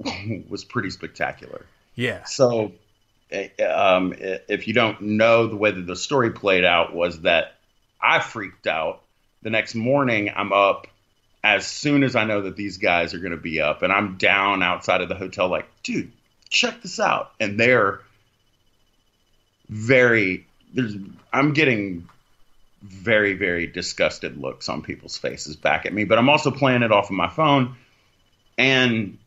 was pretty spectacular. yeah. So, eh, um, if you don't know the way that the story played out, was that I freaked out. The next morning, I'm up as soon as I know that these guys are going to be up, and I'm down outside of the hotel, like, dude, check this out. And they're very, there's, I'm getting very, very disgusted looks on people's faces back at me, but I'm also playing it off of my phone. And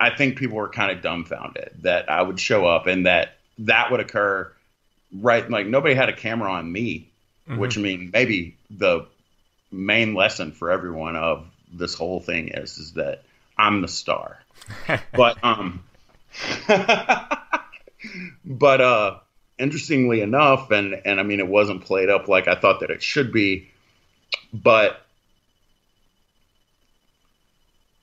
I think people were kind of dumbfounded that I would show up and that that would occur right like nobody had a camera on me Mhm. which I mean maybe the main lesson for everyone of this whole thing is is that I'm the star but um but uh interestingly enough and and I mean it wasn't played up like I thought that it should be but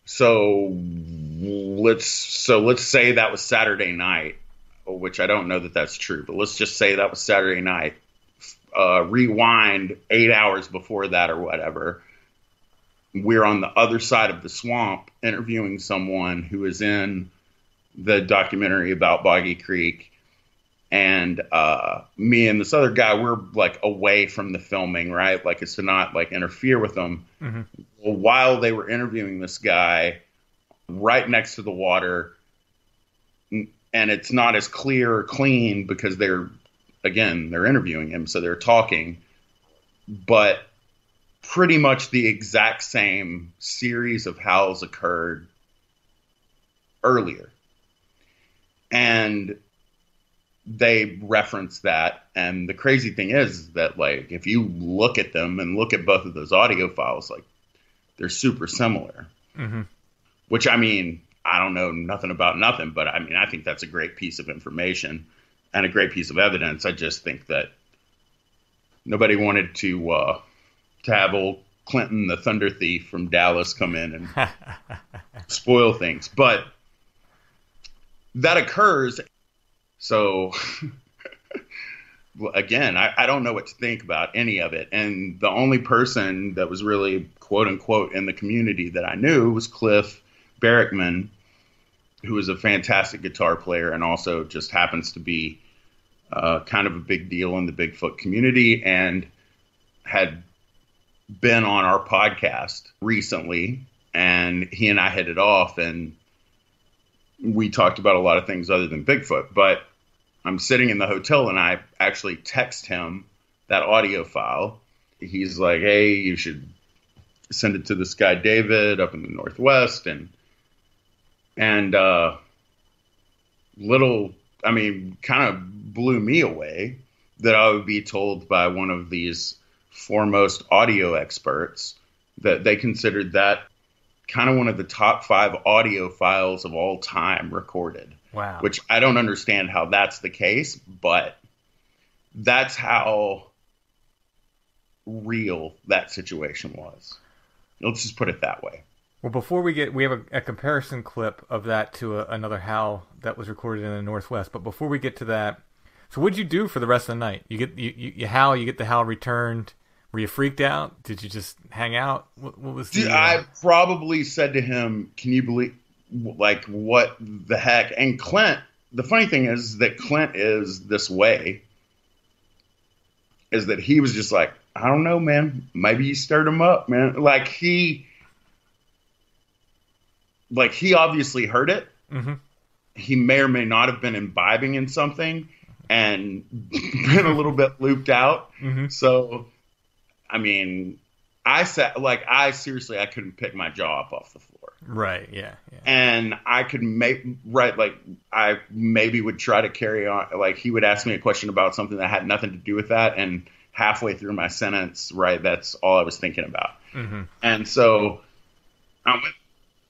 so let's so let's say that was Saturday night which I don't know that that's true, but let's just say that was Saturday night. Uh, rewind eight hours before that or whatever. We're on the other side of the swamp interviewing someone who is in the documentary about Boggy Creek. And uh, me and this other guy, we're like away from the filming, right? Like it's to not like interfere with them. Mhm. Well, while they were interviewing this guy, right next to the water, and it's not as clear or clean because they're again they're interviewing him, so they're talking, but pretty much the exact same series of howls occurred earlier, and they reference that. And the crazy thing is that like if you look at them and look at both of those audio files, like they're super similar hmm which I mean, I don't know nothing about nothing, but I mean, I think that's a great piece of information and a great piece of evidence. I just think that nobody wanted to uh, to have old Clinton, the Thunder Thief from Dallas, come in and spoil things, but that occurs. So again, I, I don't know what to think about any of it. And the only person that was really quote unquote in the community that I knew was Cliff Barackman, who is a fantastic guitar player and also just happens to be uh, kind of a big deal in the Bigfoot community and had been on our podcast recently. And he and I hit it off, and we talked about a lot of things other than Bigfoot. But I'm sitting in the hotel, and I actually text him that audio file. He's like, "Hey, you should send it to this guy David up in the Northwest," and and uh, little, I mean, kind of blew me away that I would be told by one of these foremost audio experts that they considered that kind of one of the top five audio files of all time recorded Wow. which I don't understand how that's the case, but that's how real that situation was. Let's just put it that way. Well, before we get, we have a, a comparison clip of that to a, another howl that was recorded in the Northwest. But before we get to that, so what'd you do for the rest of the night? You get you, you, you howl, you get the howl returned. Were you freaked out? Did you just hang out? What, what was the? Dude, uh, I probably said to him, "Can you believe like what the heck?" And Clint, the funny thing is that Clint is this way. Is that he was just like, I don't know, man. Maybe you stirred him up, man. Like he, like he obviously heard it. mhm. he may or may not have been imbibing in something and been a little bit looped out. Mhm. So, I mean, I said, like, I seriously, I couldn't pick my jaw up off the floor. Right. Yeah. Yeah. And I could make, right, like, I maybe would try to carry on. Like, he would ask me a question about something that had nothing to do with that. And halfway through my sentence, right, that's all I was thinking about. hmm And so I went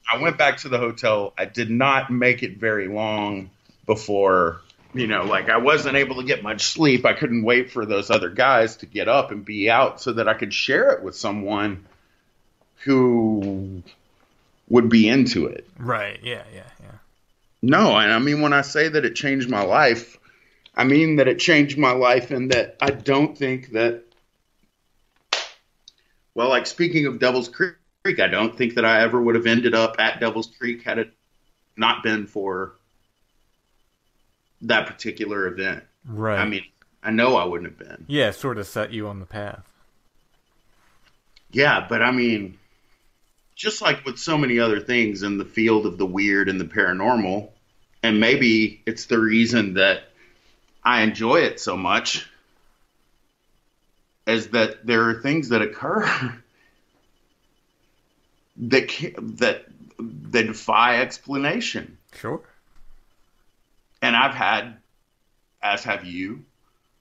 I went back to the hotel. I did not make it very long before, you know, like I wasn't able to get much sleep. I couldn't wait for those other guys to get up and be out so that I could share it with someone who would be into it. Right. Yeah. Yeah. Yeah. No, and I mean when I say that it changed my life, I mean that it changed my life and that I don't think that well, like speaking of Devil's Creek, I don't think that I ever would have ended up at Devil's Creek had it not been for that particular event. Right. I mean, I know I wouldn't have been. yeah, sort of set you on the path. Yeah, but I mean, just like with so many other things in the field of the weird and the paranormal, and maybe it's the reason that I enjoy it so much, is that there are things that occur that that that defy explanation. Sure. And I've had, as have you,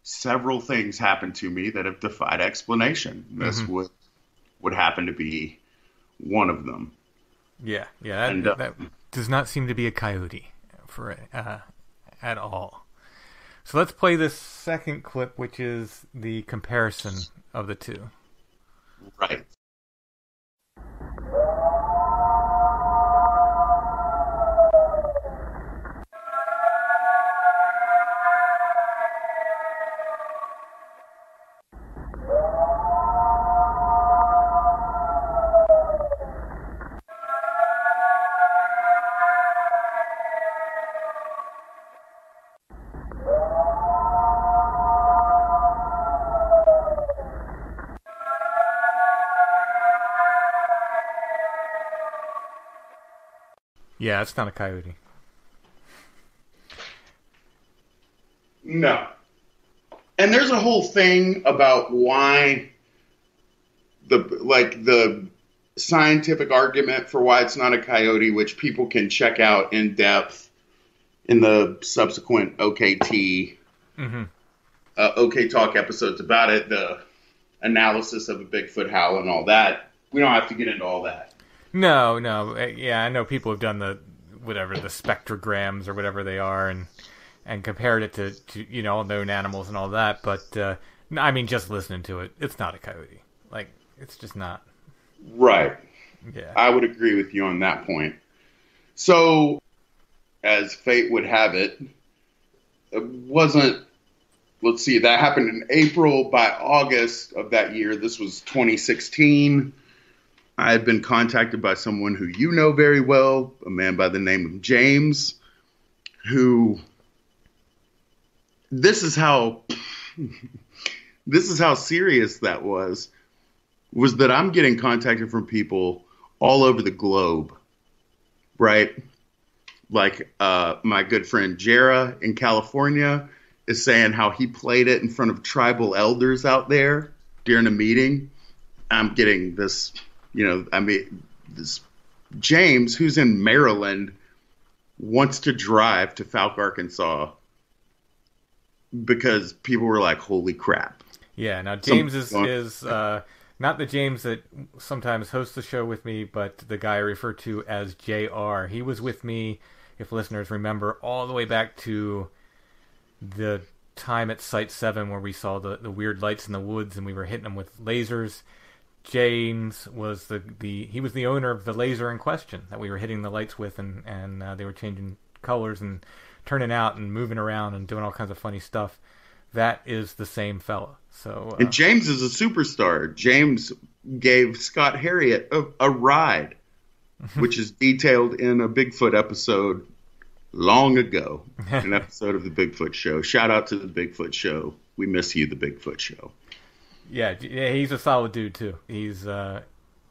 several things happen to me that have defied explanation. This Mhm. would would happen to be one of them. Yeah. Yeah. That, And, uh, that does not seem to be a coyote for uh, at all. So let's play this second clip, which is the comparison of the two. Right. Yeah, it's not a coyote. No. And there's a whole thing about why the like the scientific argument for why it's not a coyote, which people can check out in depth in the subsequent OKT Mm-hmm. uh, OK Talk episodes about it, the analysis of a Bigfoot howl and all that. We don't have to get into all that. No, no, uh, yeah, I know people have done the whatever the spectrograms or whatever they are, and and compared it to, to you know known animals and all that. But uh, I mean, just listening to it, it's not a coyote. Like it's just not. Right. Yeah. I would agree with you on that point. So, as fate would have it, it wasn't. Let's see, that happened in April. By August of that year, this was 2016. I had been contacted by someone who you know very well, a man by the name of James, who. This is how. this is how serious that was. Was that I'm getting contacted from people all over the globe, right? Like uh, my good friend Jera in California is saying how he played it in front of tribal elders out there during a meeting. I'm getting this, you know, I mean, this James, who's in Maryland, wants to drive to Fouke, Arkansas because people were like, holy crap. Yeah. Now James is Some- is uh, not the James that sometimes hosts the show with me, but the guy I refer to as Jr. He was with me, if listeners remember, all the way back to the time at Site Seven where we saw the the weird lights in the woods and we were hitting them with lasers. James was the, the he was the owner of the laser in question that we were hitting the lights with, and and uh, they were changing colors and turning out and moving around and doing all kinds of funny stuff. That is the same fella. So uh, And James is a superstar. James gave Scott Herriott a, a ride, which is detailed in a Bigfoot episode long ago, an episode of the Bigfoot Show. Shout out to the Bigfoot Show. We miss you, the Bigfoot Show. Yeah, yeah, he's a solid dude too. He's uh,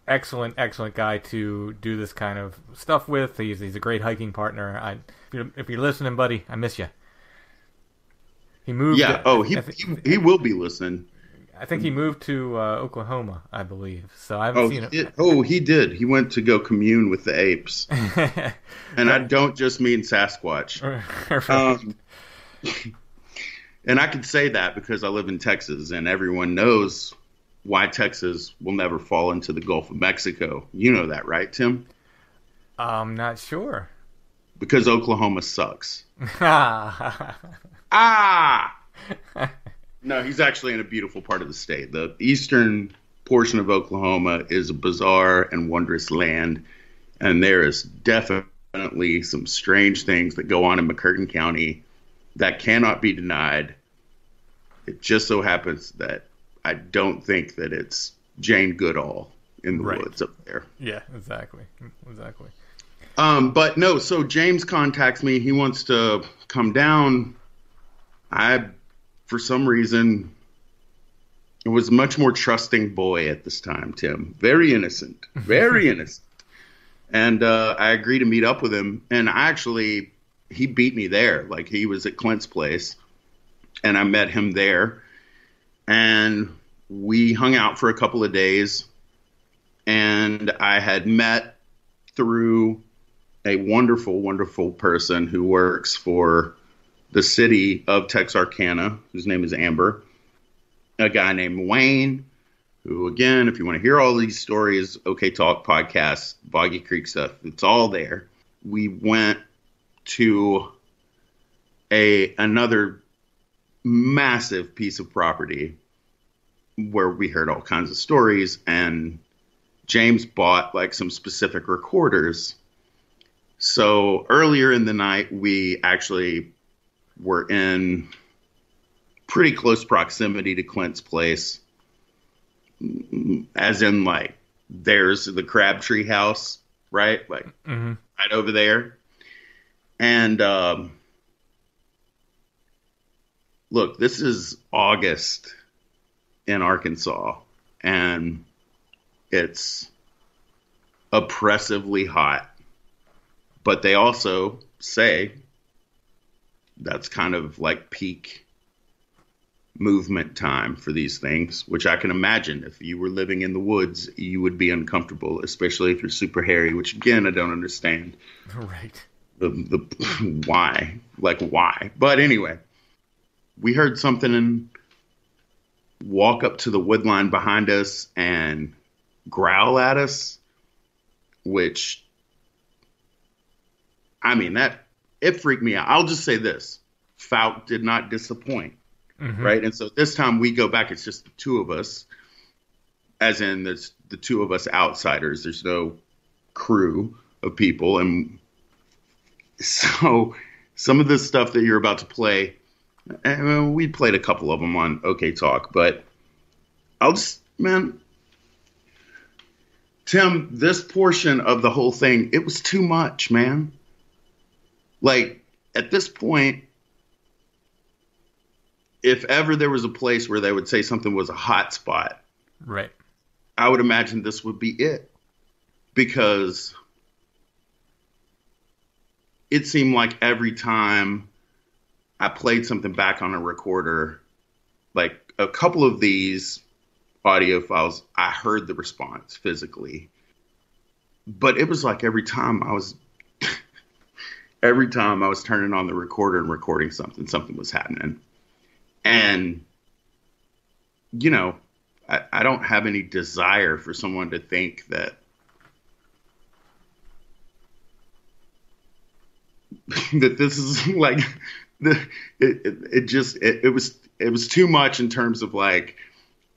excellent, excellent guy to do this kind of stuff with. He's he's a great hiking partner. I if you're, if you're listening, buddy, I miss you. He moved. Yeah. Oh, he he, he will be listening. I think he moved to uh, Oklahoma, I believe. So I haven't Oh, seen did. oh, he did. He went to go commune with the apes, and I don't just mean Sasquatch. Um, and I can say that because I live in Texas, and everyone knows why Texas will never fall into the Gulf of Mexico. You know that, right, Tim? I'm not sure. Because Oklahoma sucks. Ah! no, he's actually in a beautiful part of the state. The eastern portion of Oklahoma is a bizarre and wondrous land, and there is definitely some strange things that go on in McCurtain County that cannot be denied. It just so happens that I don't think that it's Jane Goodall in the Right. woods up there. Yeah, exactly, exactly. Um, but no, so James contacts me. He wants to come down. I, for some reason, was a much more trusting boy at this time, Tim. Very innocent. Very innocent. And uh, I agreed to meet up with him. And I actually, he beat me there. Like, he was at Clint's place. And I met him there. And we hung out for a couple of days. And I had met through a wonderful, wonderful person who works for the city of Texarkana, whose name is Amber. A guy named Wayne, who, again, if you want to hear all these stories, OK Talk podcast, Boggy Creek stuff, it's all there. We went to a another massive piece of property where we heard all kinds of stories and James bought like some specific recorders so earlier in the night, we actually were in pretty close proximity to Clint's place, as in like there's the Crabtree house, right? Like hmm right over there. And um, look, this is August in Arkansas, and it's oppressively hot. But they also say that's kind of like peak movement time for these things, which I can imagine. If you were living in the woods, you would be uncomfortable, especially if you're super hairy, which again, I don't understand. Right. The, the why, like why. But anyway, we heard something and walk up to the wood line behind us and growl at us, which I mean that it freaked me out. I'll just say this: Fouke did not disappoint, Mhm. right? And so this time we go back; it's just the two of us, as in there's the two of us outsiders. There's no crew of people, and so some of the stuff that you're about to play, and uh, we played a couple of them on OK Talk, but I'll just man. Tim, this portion of the whole thing, it was too much, man like at this point if ever there was a place where they would say something was a hot spot Right. i would imagine this would be it because it seemed like every time i played something back on a recorder like a couple of these audio files i heard the response physically but it was like every time i was every time I was turning on the recorder and recording something, something was happening. And, you know, I, I don't have any desire for someone to think that that this is like the it, it, it just it, it was it was too much in terms of like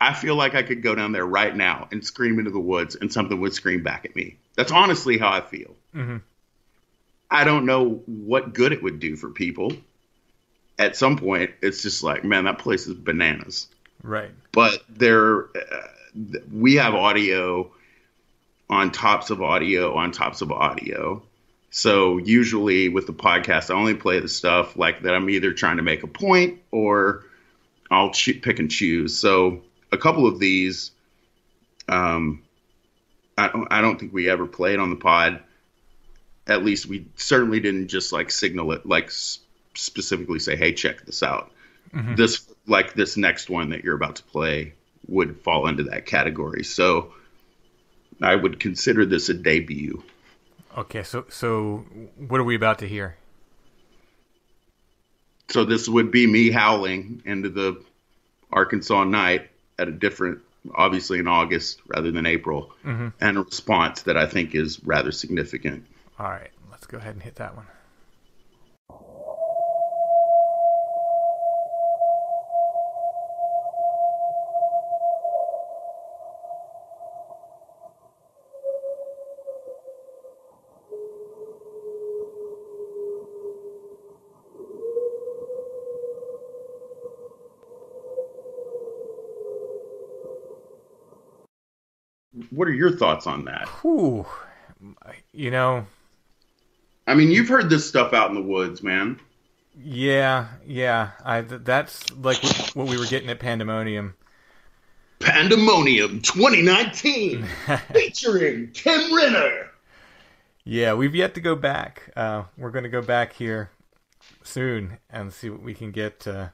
I feel like I could go down there right now and scream into the woods and something would scream back at me. That's honestly how I feel. Mhm. I don't know what good it would do for people. At some point, it's just like, man, that place is bananas. Right. But there, uh, we have audio on tops of audio on tops of audio. So usually with the podcast, I only play the stuff like that I'm either trying to make a point or I'll ch- pick and choose. So a couple of these, um, I don't, I don't think we ever played on the pod. At least we certainly didn't just like signal it, like s- specifically say, "Hey, check this out." Mhm. This, like this next one that you're about to play, would fall into that category. So I would consider this a debut. Okay. So so what are we about to hear? So this would be me howling into the Arkansas night at a different, obviously in August rather than April, Mhm. and a response that I think is rather significant. All right. Let's go ahead and hit that one. What are your thoughts on that? Whew. You know, I mean, you've heard this stuff out in the woods, man. yeah, yeah. I that's like what, what we were getting at Pandemonium. Pandemonium 2019 featuring Tim Renner. Yeah, we've yet to go back. Uh, we're going to go back here soon and see what we can get uh,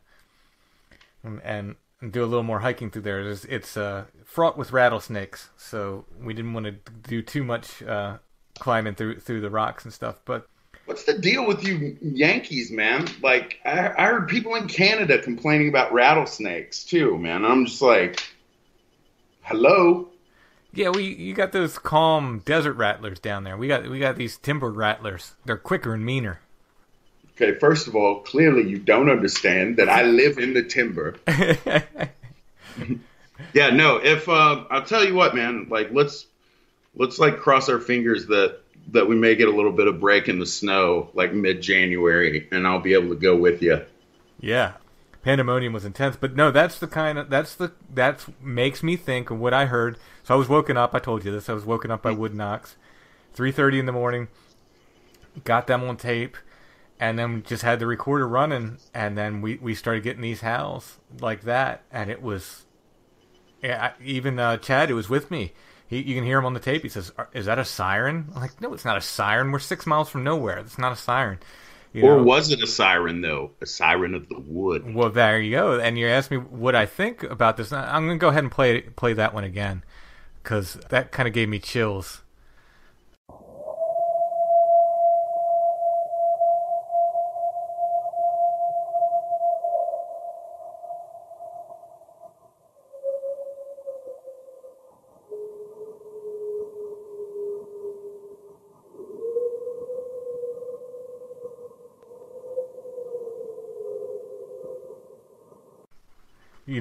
and, and do a little more hiking through there. It's, it's uh, fraught with rattlesnakes, so we didn't want to do too much uh, climbing through through the rocks and stuff. But What's the deal with you Yankees, man? Like, I, I heard people in Canada complaining about rattlesnakes too, man. I'm just like, hello. yeah, we you got those calm desert rattlers down there. We got we got these timber rattlers. They're quicker and meaner. Okay, first of all, clearly you don't understand that I live in the timber. Yeah, no. If uh, I'll tell you what, man, like let's let's like cross our fingers that that we may get a little bit of break in the snow, like mid January, and I'll be able to go with you. Yeah, pandemonium was intense, but no, that's the kind of that's the that's makes me think of what I heard. So I was woken up. I told you this. I was woken up by wood knocks, three thirty in the morning. Got them on tape, and then we just had the recorder running, and then we we started getting these howls like that, and it was, yeah, I- even uh, Chad who was with me, He, you can hear him on the tape. He says, "Is that a siren?" I'm like, "No, it's not a siren. We're six miles from nowhere. It's not a siren." You Or know? was it a siren though? A siren of the wood. Well, there you go. And you asked me what I think about this. I'm going to go ahead and play play that one again because that kind of gave me chills.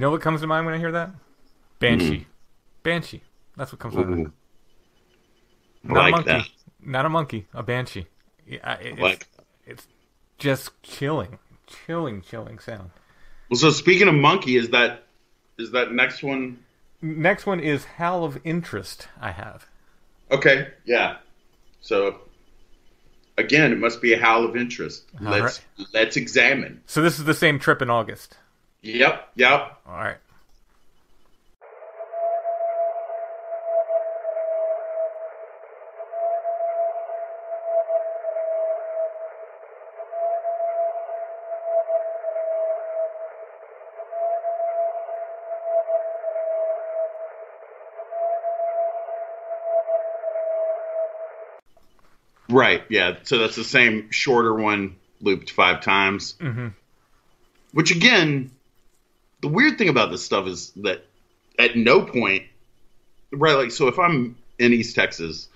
Know what comes to mind when I hear that? Banshee. Hmm. Banshee. That's what comes to mind. Not a monkey. that. Not a monkey. A banshee. Yeah, it- it's, like. it's just chilling, chilling, chilling sound. Well, so speaking of monkey, is that is that next one? Next one is Howl of Interest. I have. Okay, yeah. So again, it must be a howl of interest. All Let's let's examine. So this is the same trip in August. Yep, yep. All right. Right, yeah. So that's the same shorter one looped five times. hmm Which again, the weird thing about this stuff is that at no point, right? Like, so if I'm in East Texas,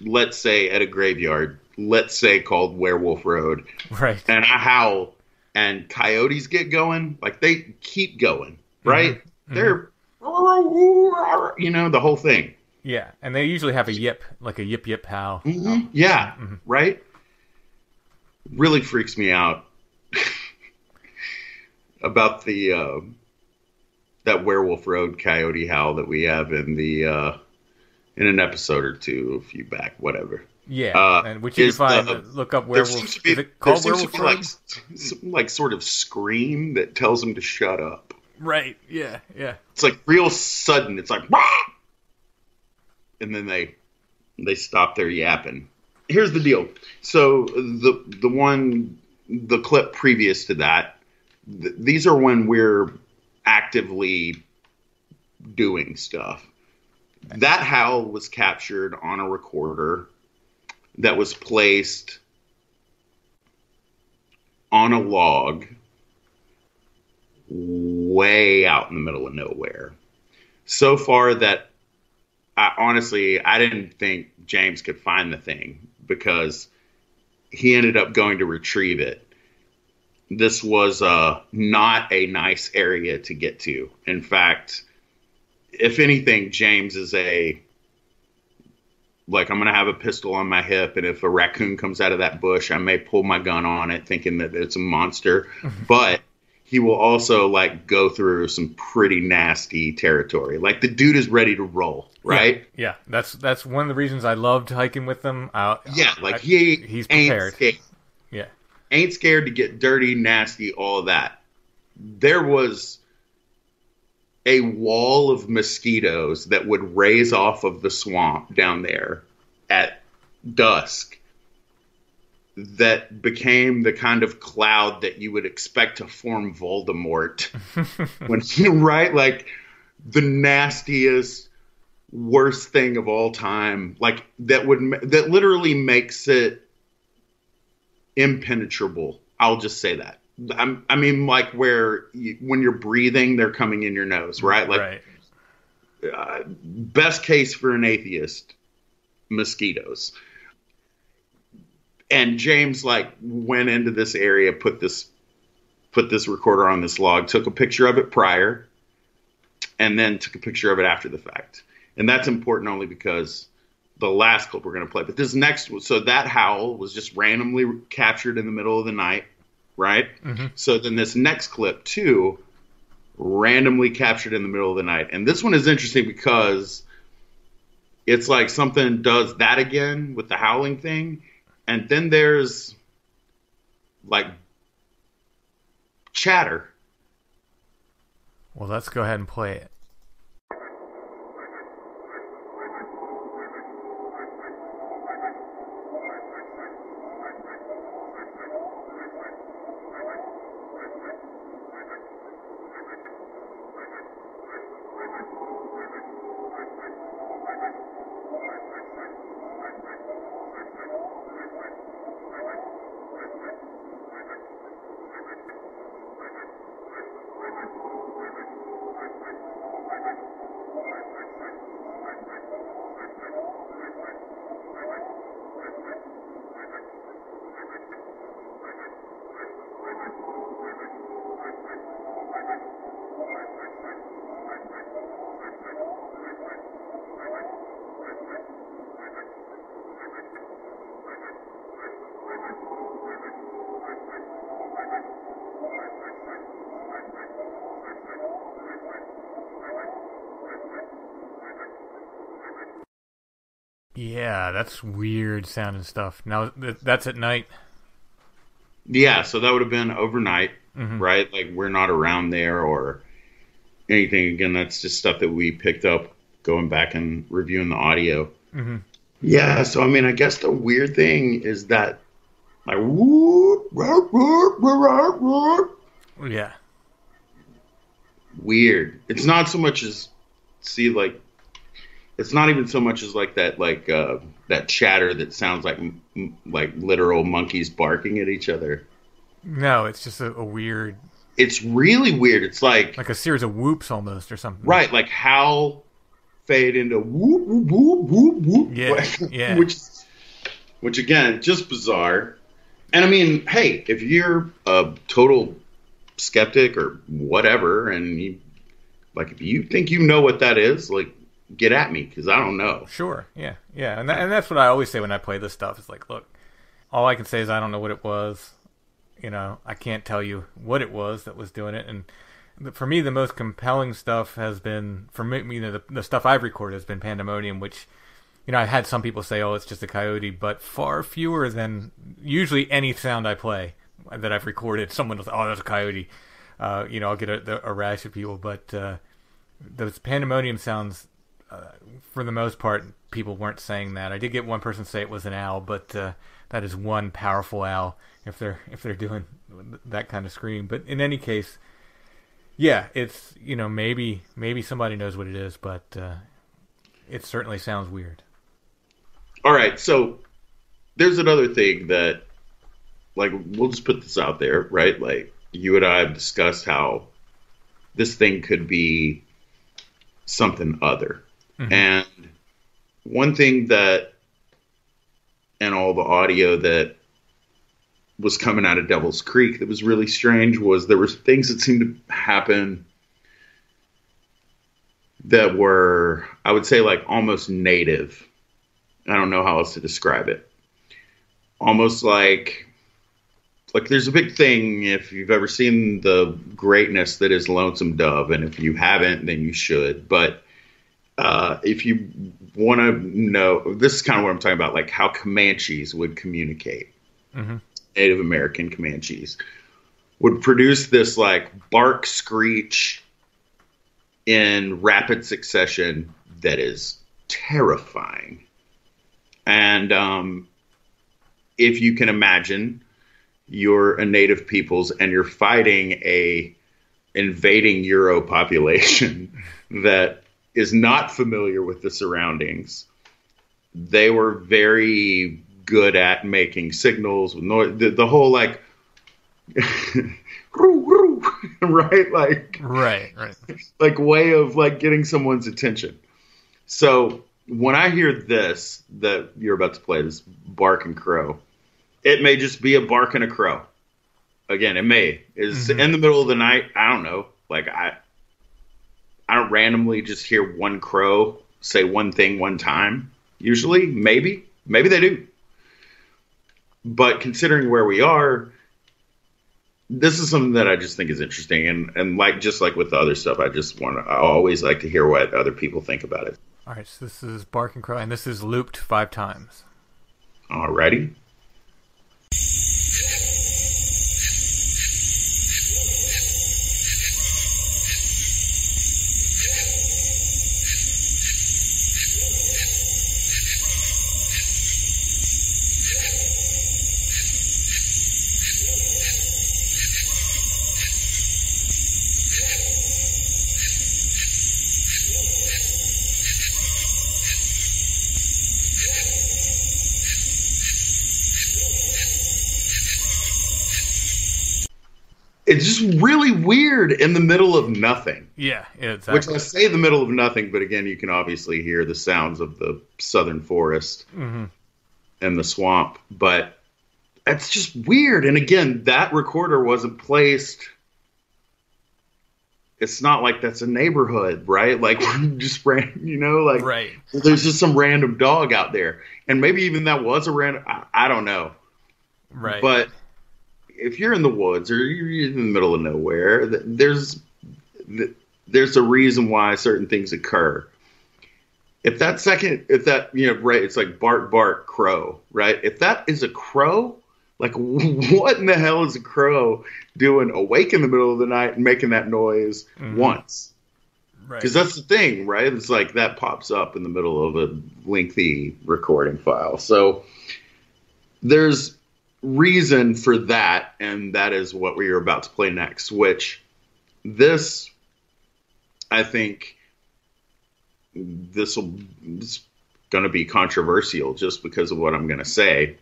let's say at a graveyard, let's say called Werewolf Road, Right. and I howl, and coyotes get going, like they keep going, right? They're, you know, the whole thing. Yeah, and they usually have a yip, like a yip yip howl. Mhm. Yeah, Mhm. right. Really freaks me out about the uh, that Werewolf Road coyote howl that we have in the uh, in an episode or two, a few back, whatever. Yeah, Uh, and which you find. the- look up There werewolf. seems to be, is it there called seems to be like some like sort of scream that tells them to shut up. Right. Yeah. Yeah. It's like real sudden. It's like, "Wah!" and then they they stop their yapping. Here's the deal. So the the one the clip previous to that, th- these are when we're actively doing stuff. That howl was captured on a recorder that was placed on a log way out in the middle of nowhere. So far that I honestly I didn't think James could find the thing because he ended up going to retrieve it. This was uh, not a nice area to get to. In fact, if anything, James is a like I'm gonna have a pistol on my hip, and if a raccoon comes out of that bush, I may pull my gun on it, thinking that it's a monster. but he will also like go through some pretty nasty territory. Like the dude is ready to roll, right? Yeah. That's that's one of the reasons I loved hiking with them. I, Yeah, like I- he he's prepared. Yeah. Ain't scared to get dirty, nasty, all that. There was a wall of mosquitoes that would raise off of the swamp down there at dusk that became the kind of cloud that you would expect to form Voldemort when you right like the nastiest worst thing of all time like that would that literally makes it impenetrable. I'll just say that. I'm, i mean like where you, when you're breathing they're coming in your nose right? Like right. uh, best case for an atheist mosquitoes. And james like went into this area put this put this recorder on this log took a picture of it prior and then took a picture of it after the fact. And that's important only because the last clip we're going to play but this next so that howl was just randomly captured in the middle of the night right Mhm. so then this next clip too randomly captured in the middle of the night. And this one is interesting because it's like something does that again with the howling thing. And then there's like chatter. Well, let's go ahead and play it. Yeah, that's weird sounding stuff. Now th- that's at night. Yeah, so that would have been overnight, mm-hmm. right? Like we're not around there or anything. Again, that's just stuff that we picked up going back and reviewing the audio. Mm-hmm. Yeah, so I mean, I guess the weird thing is that like whoop, whoop, whoop, whoop, whoop, Yeah. weird. It's not so much as see like it's not even so much as like that like uh that chatter that sounds like m- like literal monkeys barking at each other. No, it's just a, a weird, It's really weird. It's like like a series of whoops almost or something. right, like how fade into whoop whoop whoop whoop whoop. Yeah, yeah. which which again, just bizarre. And I mean, hey, if you're a total skeptic or whatever, and you like, if you think you know what that is, like, get at me because I don't know. Sure. Yeah. Yeah. And, that, and that's what I always say when I play this stuff. It's like, look, all I can say is I don't know what it was. You know, I can't tell you what it was that was doing it. And for me, the most compelling stuff has been, for me, you know, the, the stuff I've recorded has been Pandemonium, which, you know, I've had some people say, oh, it's just a coyote, but far fewer than usually any sound I play that I've recorded. Someone will say, oh, that's a coyote. Uh, you know, I'll get a, a rash of people, but uh, those Pandemonium sounds for the most part, people weren't saying that. I did get one person say it was an owl, but uh, that is one powerful owl if they're if they're doing that kind of scream. But in any case, yeah, it's you know maybe maybe somebody knows what it is, but uh, it certainly sounds weird. All right, so there's another thing that, like, we'll just put this out there, right? Like, you and I have discussed how this thing could be something other. Mm-hmm. And one thing that, and all the audio that was coming out of Devil's Creek that was really strange was there were things that seemed to happen that were, I would say, like almost native. I don't know how else to describe it. Almost like like there's a big thing if you've ever seen the greatness that is Lonesome Dove, and if you haven't, then you should. But uh, if you want to know, this is kind of what I'm talking about, like how Comanches would communicate. Native American Comanches would produce this like bark screech in rapid succession that is terrifying. And um, if you can imagine, you're a native peoples and you're fighting a invading Euro population that is not familiar with the surroundings. They were very good at making signals with noise. The, the whole like, right, like Right, right. like way of like getting someone's attention. So when I hear this that you're about to play this bark and crow, it may just be a bark and a crow. Again, it may is mm-hmm. in the middle of the night. I don't know. Like I, I don't randomly just hear one crow say one thing one time. Usually, maybe, maybe they do. But considering where we are, this is something that I just think is interesting, and and like just like with the other stuff, I just want to. I always like to hear what other people think about it. All right, so this is Bark and Crow, and this is looped five times. Alrighty. It's just really weird in the middle of nothing. Yeah, yeah, Which. I say the middle of nothing, but again, you can obviously hear the sounds of the southern forest mm-hmm. and the swamp. But it's just weird. And again, that recorder wasn't placed. It's not like that's a neighborhood, right? Like just ran, you know, like Right. there's just some random dog out there, and maybe even that was a random. I, I don't know, Right. but if you're in the woods or you're in the middle of nowhere, there's there's a reason why certain things occur. if that second, if that you know, right, it's like Bart Bart crow, right? If that is a crow, like what in the hell is a crow doing awake in the middle of the night and making that noise Mhm. once? Right. Because that's the thing, right? It's like that pops up in the middle of a lengthy recording file. So there's reason for that, and that is what we are about to play next, which this, I think, this will is going to be controversial just because of what I'm going to say,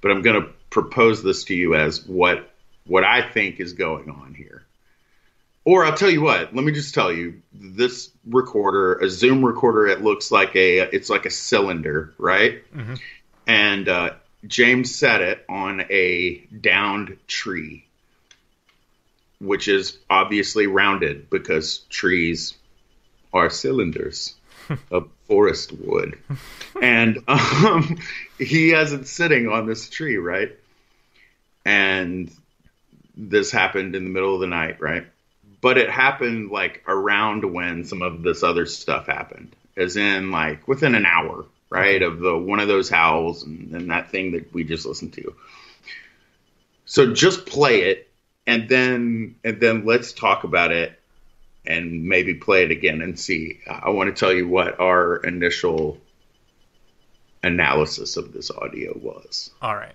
but I'm going to propose this to you as what what I think is going on here. Or I'll tell you what. Let me just tell you, this recorder, a Zoom recorder, it looks like a, it's like a cylinder, right? Mhm. And uh, James set it on a downed tree, which is obviously rounded because trees are cylinders of forest wood. and um, he has it sitting on this tree, right? And this happened in the middle of the night, right? But it happened like around when some of this other stuff happened, as in like within an hour, right, of the one of those howls and, and that thing that we just listened to. So just play it, and then and then let's talk about it, and maybe play it again and see. I want to tell you what our initial analysis of this audio was. All right.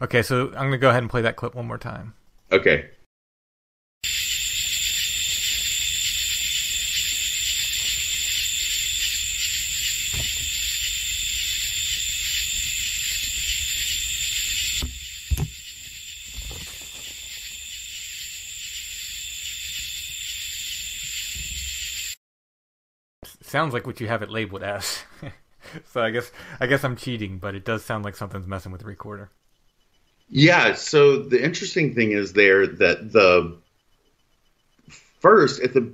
Okay, so I'm going to go ahead and play that clip one more time. Okay. sounds like what you have it labeled as. so I guess I guess I'm cheating, but it does sound like something's messing with the recorder. Yeah, so the interesting thing is there that the first at the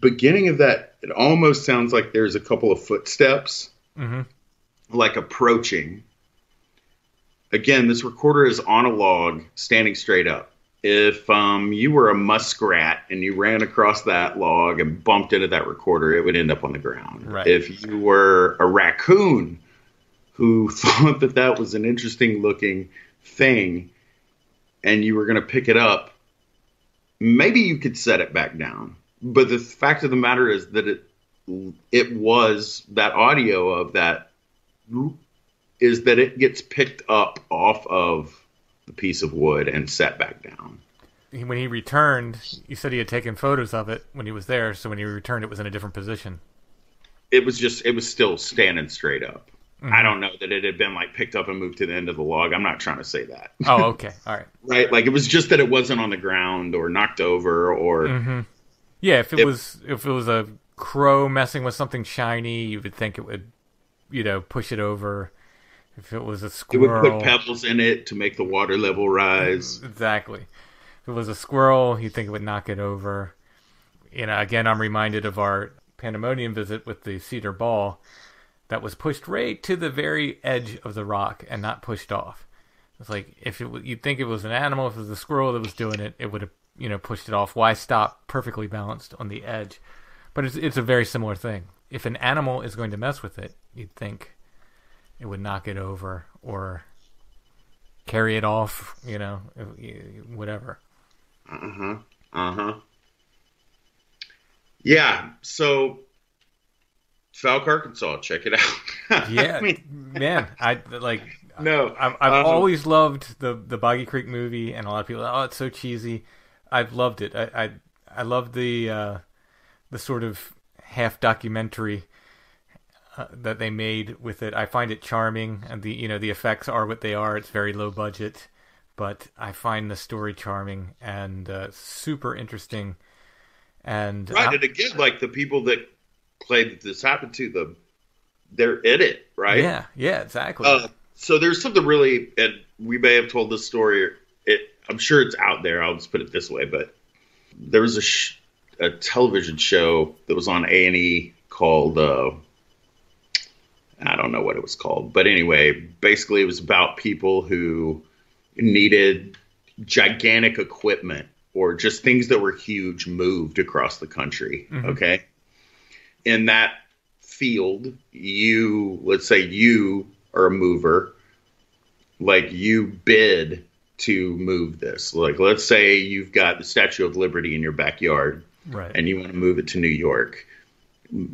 beginning of that it almost sounds like there's a couple of footsteps hmm like approaching. Again, this recorder is on a log standing straight up. If um, you were a muskrat and you ran across that log and bumped into that recorder, it would end up on the ground. Right. If you were a raccoon who thought that that was an interesting looking thing and you were going to pick it up, maybe you could set it back down. But the fact of the matter is that it it was that audio of that is that it gets picked up off of the piece of wood and set back down. When he returned, you said he had taken photos of it when he was there. So when he returned, it was in a different position. It was just it was still standing straight up. Mhm. I don't know that it had been like picked up and moved to the end of the log. I'm not trying to say that. Oh, okay, all right. right? Like it was just that it wasn't on the ground or knocked over or hmm Yeah, if it If- was if it was a crow messing with something shiny, you would think it would, you know, push it over. If it was a squirrel, it would put pebbles in it to make the water level rise. Exactly. If it was a squirrel, you'd think it would knock it over. You know, again, I'm reminded of our pandemonium visit with the cedar ball that was pushed right to the very edge of the rock and not pushed off. It's like if it, you'd think it was an animal, if it was a squirrel that was doing it, it would have you know pushed it off. Why stop perfectly balanced on the edge? But it's it's a very similar thing. If an animal is going to mess with it, you'd think it would knock it over or carry it off, you know, whatever. Uh huh. Uh huh. Yeah. So, Fouke, Arkansas, check it out. Yeah, I mean, man, I like. no. I've, I've Um, always loved the the Boggy Creek movie, and a lot of people, oh, it's so cheesy. I've loved it. I I, I love the uh, the sort of half documentary uh, that they made with it. I find it charming, and the you know the effects are what they are. It's very low budget, but I find the story charming and uh, super interesting. And Right. I- And again, like the people that played that this happened to, them, they're in it, right? yeah, yeah, exactly. Uh, so there's something really, and we may have told this story. It, I'm sure it's out there. I'll just put it this way, but there was a sh- a television show that was on A and E called uh, I don't know what it was called, but anyway, basically it was about people who needed gigantic equipment or just things that were huge moved across the country. Mhm. Okay, in that field, you let's say you are a mover, like you bid to move this. Like let's say you've got the Statue of Liberty in your backyard Right. and you want to move it to New York,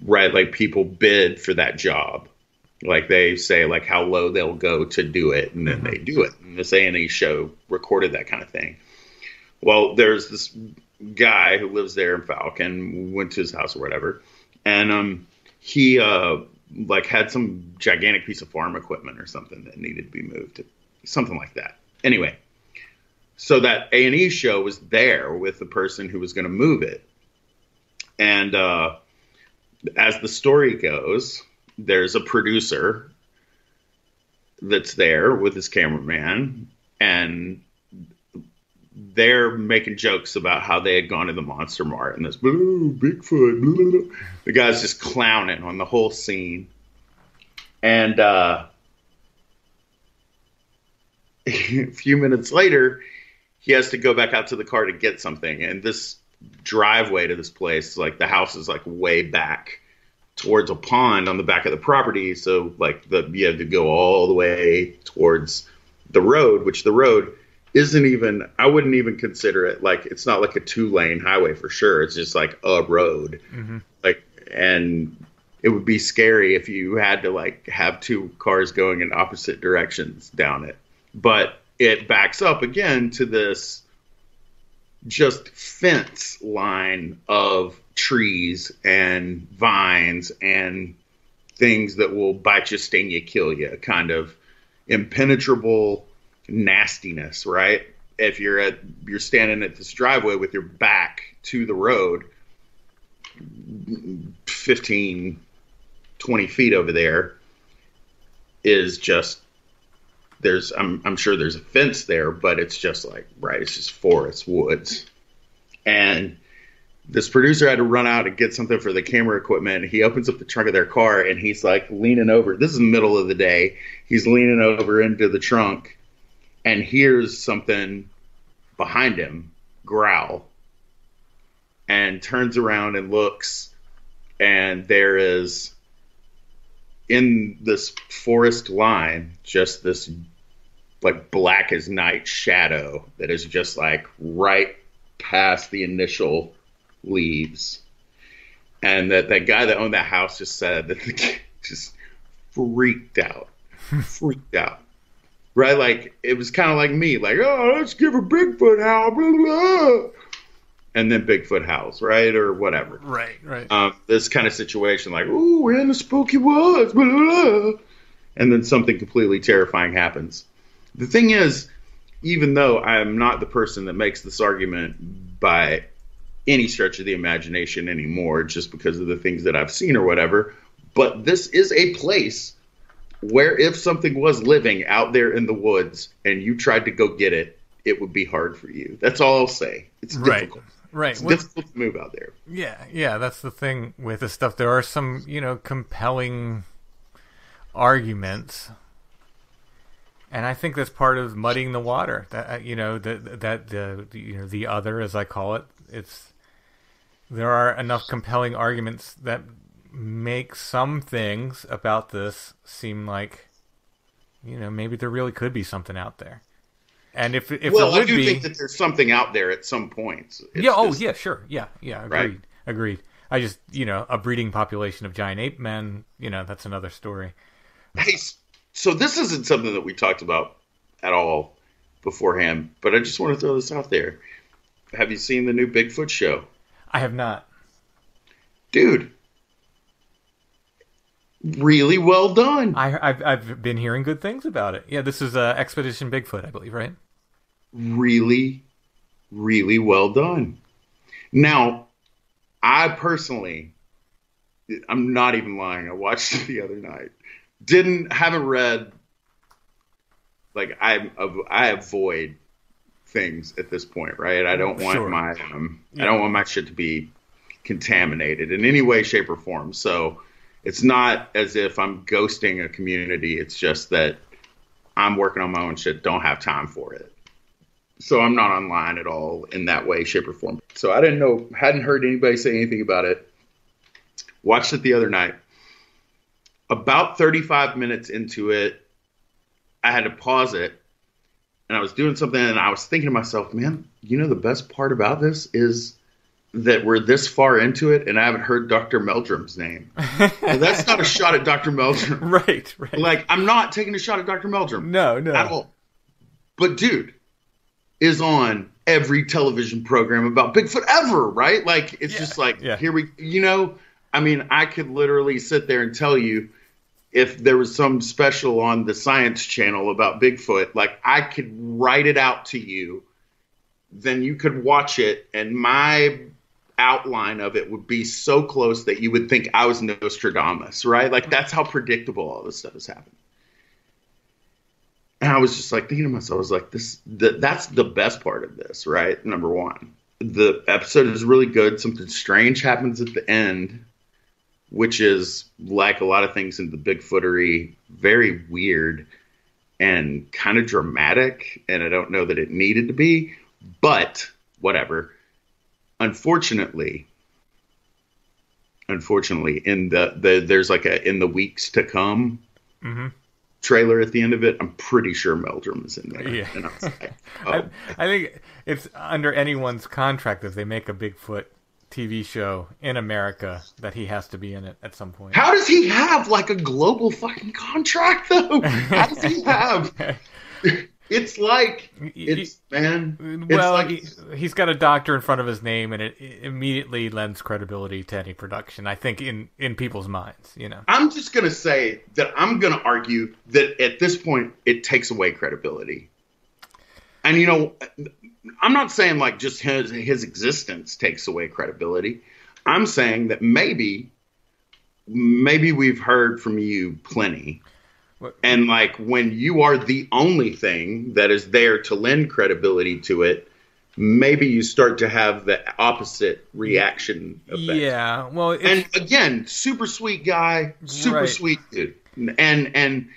right? Like people bid for that job. Like they say like how low they'll go to do it, and then Mhm. they do it. And this A and E show recorded that kind of thing. Well, there's this guy who lives there in Falcon, went to his house or whatever, and um, he uh, like had some gigantic piece of farm equipment or something that needed to be moved, something like that. Anyway, so that A and E show was there with the person who was going to move it, and uh, as the story goes, there's a producer that's there with his cameraman, and they're making jokes about how they had gone to the Monster Mart and this "Boo, Bigfoot. blah, blah, blah." The guy's just clowning on the whole scene, and uh, a few minutes later, he has to go back out to the car to get something, and this driveway to this place, like the house is like way back towards a pond on the back of the property. So like the you have to go all the way towards the road, which the road isn't even I wouldn't even consider it like it's not like a two lane highway for sure. It's just like a road. Mhm. Like and it would be scary if you had to like have two cars going in opposite directions down it. But it backs up again to this just fence line of trees and vines and things that will bite you, sting you, kill you, kind of impenetrable nastiness, right? If you're at you're standing at this driveway with your back to the road, 15, 20 feet over there is just there's I'm I'm sure there's a fence there, but it's just like right, it's just forest, woods. And this producer had to run out and get something for the camera equipment. He opens up the trunk of their car and he's like leaning over. This is the middle of the day. He's leaning over into the trunk and hears something behind him growl and turns around and looks and there is in this forest line just this like black as night shadow that is just like right past the initial leaves. And that that guy that owned that house just said that the kid just freaked out. Freaked out right like it was kind of like me like oh let's give a bigfoot howl blah, blah. and then bigfoot howls right or whatever Right. Right. um, this kind of situation, like, ooh, we're in the spooky woods, blah, blah, blah. and then something completely terrifying happens. The thing is, even though I am not the person that makes this argument by any stretch of the imagination anymore, just because of the things that I've seen or whatever, but this is a place where if something was living out there in the woods and you tried to go get it, it would be hard for you. That's all I'll say. It's Right. difficult. right. It's difficult to move out there. Yeah, yeah, that's the thing with this stuff. There are some, you know, compelling arguments, and I think that's part of muddying the water. That uh, you know, that that the you know the other, as I call it, it's there are enough compelling arguments that make some things about this seem like, you know, maybe there really could be something out there. And if if well, there I do be, think that there's something out there at some points. It's yeah. Oh, just- yeah. Sure. Yeah. Yeah. Agreed. Right. Agreed. I just, you know, a breeding population of giant ape men. You know, that's another story. Hey, so this isn't something that we talked about at all beforehand, but I just want to throw this out there. Have you seen the new Bigfoot show, I have not. dude? Really well done. I, I've, I've been hearing good things about it. Yeah, this is uh, Expedition Bigfoot, I believe, right? really, really well done. Now, I personally, I'm not even lying. I watched it the other night. Didn't haven't read. Like I I avoid things at this point, right? I don't want Sure. my um, Yeah. I don't want my shit to be contaminated in any way, shape, or form. So it's not as if I'm ghosting a community. It's just that I'm working on my own shit, don't have time for it. So I'm not online at all in that way, shape, or form. So I didn't know, hadn't heard anybody say anything about it. Watched it the other night. About 35 minutes into it, I had to pause it and I was doing something and I was thinking to myself, man, you know, the best part about this is that we're this far into it and I haven't heard Dr. Meldrum's name. And that's not a shot at Dr. Meldrum. right, right. Like, I'm not taking a shot at Dr. Meldrum no, no. at all. But dude is on every television program about Bigfoot ever, right? Like it's Yeah, just like yeah. here we you know, I mean, I could literally sit there and tell you if there was some special on the science channel about Bigfoot, like I could write it out to you, then you could watch it and my outline of it would be so close that you would think I was Nostradamus, right? Like that's how predictable all this stuff has happened. And I was just like thinking to myself, I was like, this, th- that's the best part of this, right? Number one, the episode is really good. Something strange happens at the end, which is like a lot of things in the Bigfootery, very weird and kind of dramatic. And I don't know that it needed to be, but whatever. Unfortunately, unfortunately, in the, the there's like a in the weeks to come hmm trailer at the end of it, I'm pretty sure Meldrum is in there. Yeah. And I like, oh, I, I think it's under anyone's contract if they make a Bigfoot TV show in America that he has to be in it at some point. how does he have like a global fucking contract though? How does he have? It's like it's man. It's well, like he, he's got a doctor in front of his name, and it, it immediately lends credibility to any production. I think in in people's minds, you know. I'm just gonna say that I'm gonna argue that at this point it takes away credibility. And you know, I'm not saying like just his his existence takes away credibility. I'm saying that maybe maybe we've heard from you plenty. What- And like when you are the only thing that is there to lend credibility to it, maybe you start to have the opposite reaction effect. Yeah, well, it's, And again, super sweet guy, super Right. sweet dude, and and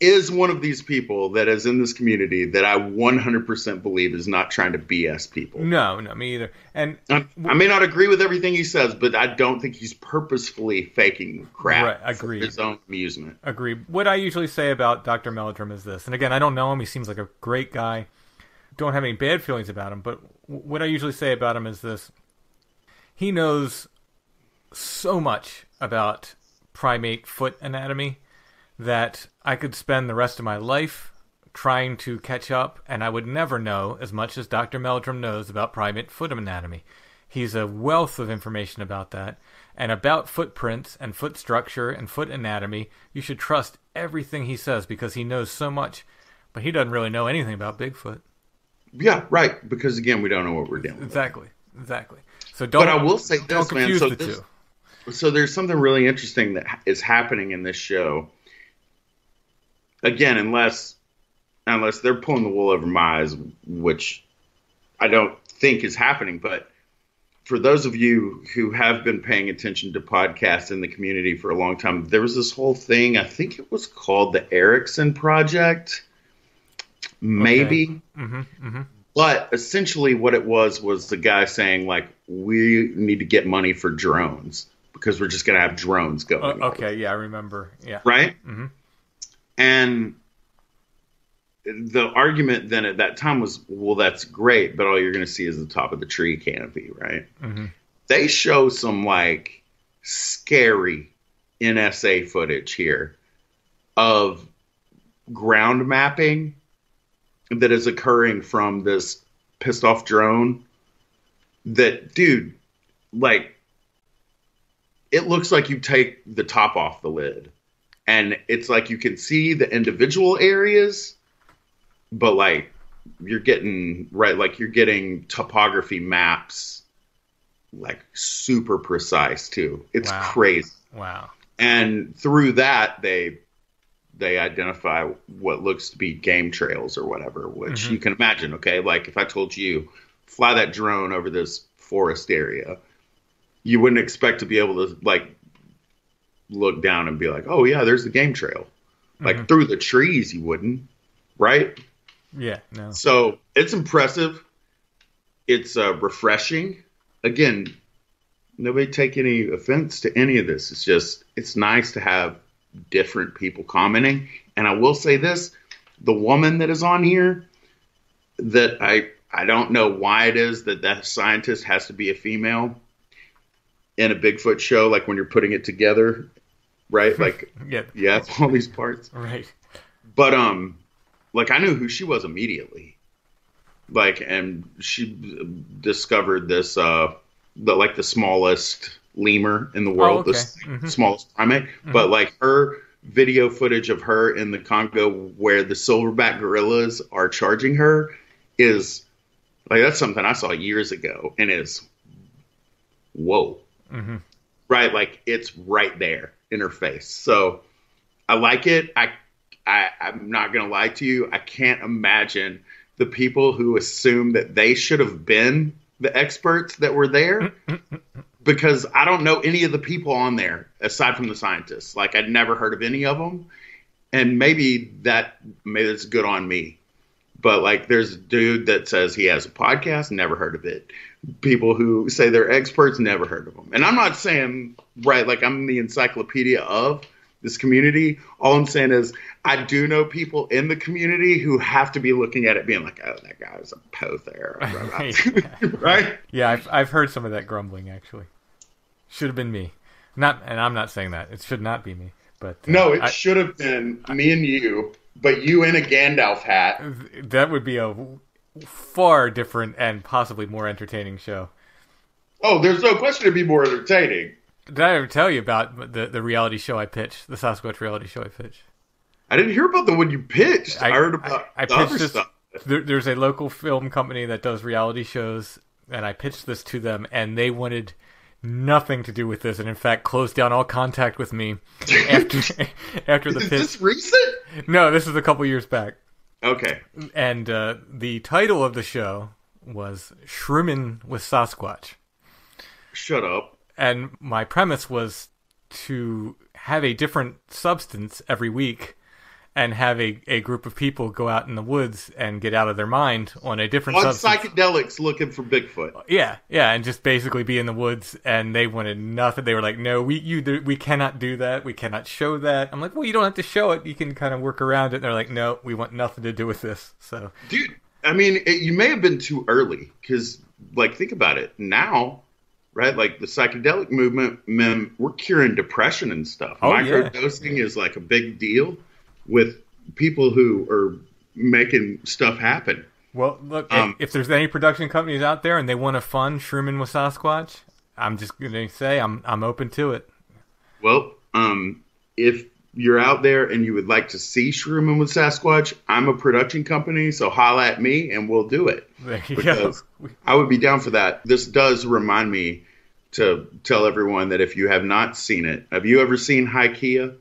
is one of these people that is in this community that I 100% believe is not trying to BS people. no, no, me either. And I, I may not agree with everything he says, but I don't think he's purposefully faking crap Right, for his own amusement. agree. What I usually say about Dr. Meldrum is this, and again, I don't know him. He seems like a great guy. Don't have any bad feelings about him, but what I usually say about him is this: he knows so much about primate foot anatomy that I could spend the rest of my life trying to catch up, and I would never know as much as Dr. Meldrum knows about primate foot anatomy. He's a wealth of information about that. And about footprints and foot structure and foot anatomy, you should trust everything he says because he knows so much. But he doesn't really know anything about Bigfoot. Yeah, right. Because again, we don't know what we're dealing with. Exactly. Exactly. So don't. But I will say this, man. So this, so there's something really interesting that is happening in this show. Again, unless unless they're pulling the wool over my eyes, which I don't think is happening, but for those of you who have been paying attention to podcasts in the community for a long time, there was this whole thing. I think it was called the Erickson Project, maybe. hmm hmm But essentially, what it was was the guy saying, like, we need to get money for drones because we're just going to have drones going. okay. Yeah, I remember. Yeah. Right? Mhm. And the argument then at that time was, well, that's great, but all you're going to see is the top of the tree canopy, right? hmm They show some, like, scary NSA footage here of ground mapping that is occurring from this pissed off drone that dude like it looks like you take the top off the lid and it's like you can see the individual areas but like you're getting right like you're getting topography maps like super precise too it's Wow. crazy Wow. and through that they they identify what looks to be game trails or whatever, which mm-hmm. you can imagine. Okay, like if I told you fly that drone over this forest area, you wouldn't expect to be able to like look down and be like, oh yeah, there's the game trail. Like through the trees, you wouldn't, right? Yeah, no. So it's impressive. It's uh, refreshing. Again, nobody take any offense to any of this. It's just it's nice to have different people commenting. And I will say this: the woman that is on here, that I I don't know why it is that that scientist has to be a female in a Bigfoot show. Like when you're putting it together, right? Like Yeah, yeah, all these parts. right. But um, like I knew who she was immediately. Like, and she discovered this uh, the like the smallest lemur in the world, okay. the Mhm. smallest primate. But like her video footage of her in the Congo where the silverback gorillas are charging her is like that's something I saw years ago, and is whoa hmm right like it's right there in her face. So i like it. I, I i'm not gonna lie to you. I can't imagine the people who assume that they should have been the experts that were there because i don't know any of the people on there aside from the scientists. Like i'd never heard of any of them. And maybe that maybe that's good on me. But like there's a dude that says he has a podcast never heard of it people who say they're experts never heard of them and i'm not saying right like i'm the encyclopedia of this community. All i'm saying is i do know people in the community who have to be looking at it being like oh that guy's a pother right. Yeah, I've I've heard some of that grumbling actually. Should have been me. Not, and I'm not saying that. It should not be me, but uh, no it I- should have been me and you but you in a gandalf hat. That would be a far different and possibly more entertaining show. oh there's no question to be more entertaining Did I ever tell you about the the reality show I pitched, the Sasquatch reality show I pitched? i didn't hear about the one you pitched i, I- heard about I- I the other pitched this- stuff There, there's a local film company that does reality shows, and I pitched this to them, and they wanted nothing to do with this, and in fact closed down all contact with me after after the is pitch. this recent No, this is a couple years back. Okay and uh, the title of the show was Shroomin' with Sasquatch. shut up And my premise was to have a different substance every week and have a, a group of people go out in the woods and get out of their mind on a different on substance. psychedelics looking for bigfoot yeah, yeah, and just basically be in the woods, and they wanted nothing. They were like, "No, we you we cannot do that. We cannot show that." I'm like, "Well, you don't have to show it. You can kind of work around it." And they're like, "No, we want nothing to do with this." So dude i mean it, you may have been too early because like think about it now right like the psychedelic movement man we're curing depression and stuff Oh, yeah. microdosing is like a big deal with people who are making stuff happen Well, look, Um, if, if there's any production companies out there and they want to fund Shroomin' with Sasquatch, I'm just gonna say I'm I'm open to it. well um if you're out there and you would like to see Shroomin' with Sasquatch, I'm a production company, so holla at me and we'll do it. There you Because go. I would be down for that. This does remind me to tell everyone that if you have not seen it, have you ever seen High Kia?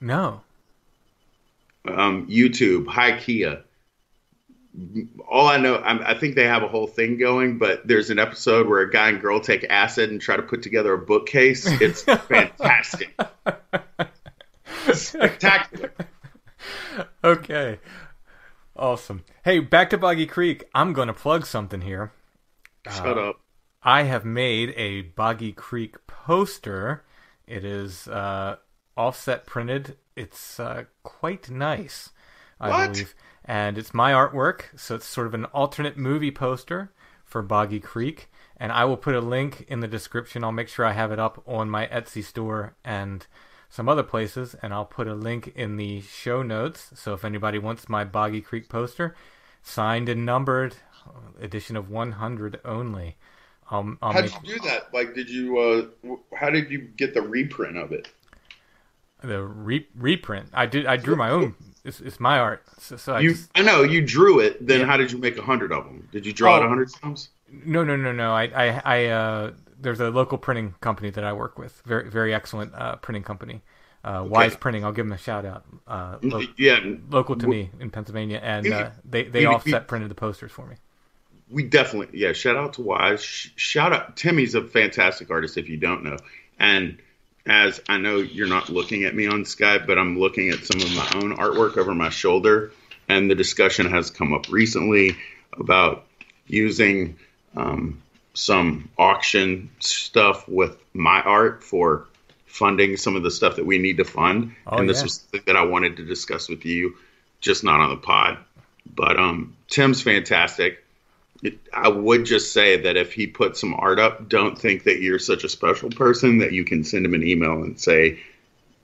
No. Um, YouTube, Kia. All I know, I, I think they have a whole thing going, but there's an episode where a guy and girl take acid and try to put together a bookcase. It's fantastic. Spectacular. Okay. Awesome. Hey, back to Boggy Creek. I'm gonna plug something here. Shut up. I have made a Boggy Creek poster. It is uh, offset printed. It's uh, quite nice, I What? believe. And it's my artwork, so it's sort of an alternate movie poster for Boggy Creek. And I will put a link in the description. I'll make sure I have it up on my Etsy store and some other places. And I'll put a link in the show notes. So if anybody wants my Boggy Creek poster, signed and numbered, edition of 100 only. I'll, I'll How make did you do that? Like, did you? Uh, how did you get the reprint of it? The re- reprint. I did. I drew my own. It's, it's my art. So, so I You, just, I know you drew it. Then Yeah. how did you make a hundred of them? Did you draw it Oh. a hundred times? no, no, no, no. I, I, I uh, there's a local printing company that I work with. Very, very excellent uh, printing company. Uh, Wise Printing, I'll give them a shout out. Uh, lo- yeah, local to me in Pennsylvania, and uh, they they offset printed the posters for me. we definitely yeah shout out to wise shout out timmy's a fantastic artist if you don't know and as i know you're not looking at me on skype but i'm looking at some of my own artwork over my shoulder and the discussion has come up recently about using um, some auction stuff with my art for funding some of the stuff that we need to fund. Oh, and this yeah. was something that i wanted to discuss with you just not on the pod. But um, tim's fantastic I would just say that if he puts some art up, don't think that you're such a special person that you can send him an email and say,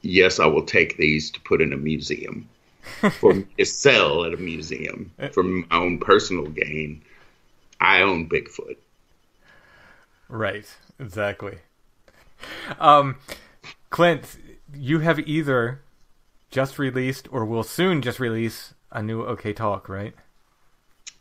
"Yes, I will take these to put in a museum for me to sell at a museum for my own personal gain." I own Bigfoot. Right, exactly. Um, Clint, you have either just released or will soon just release a new OK Talk, right?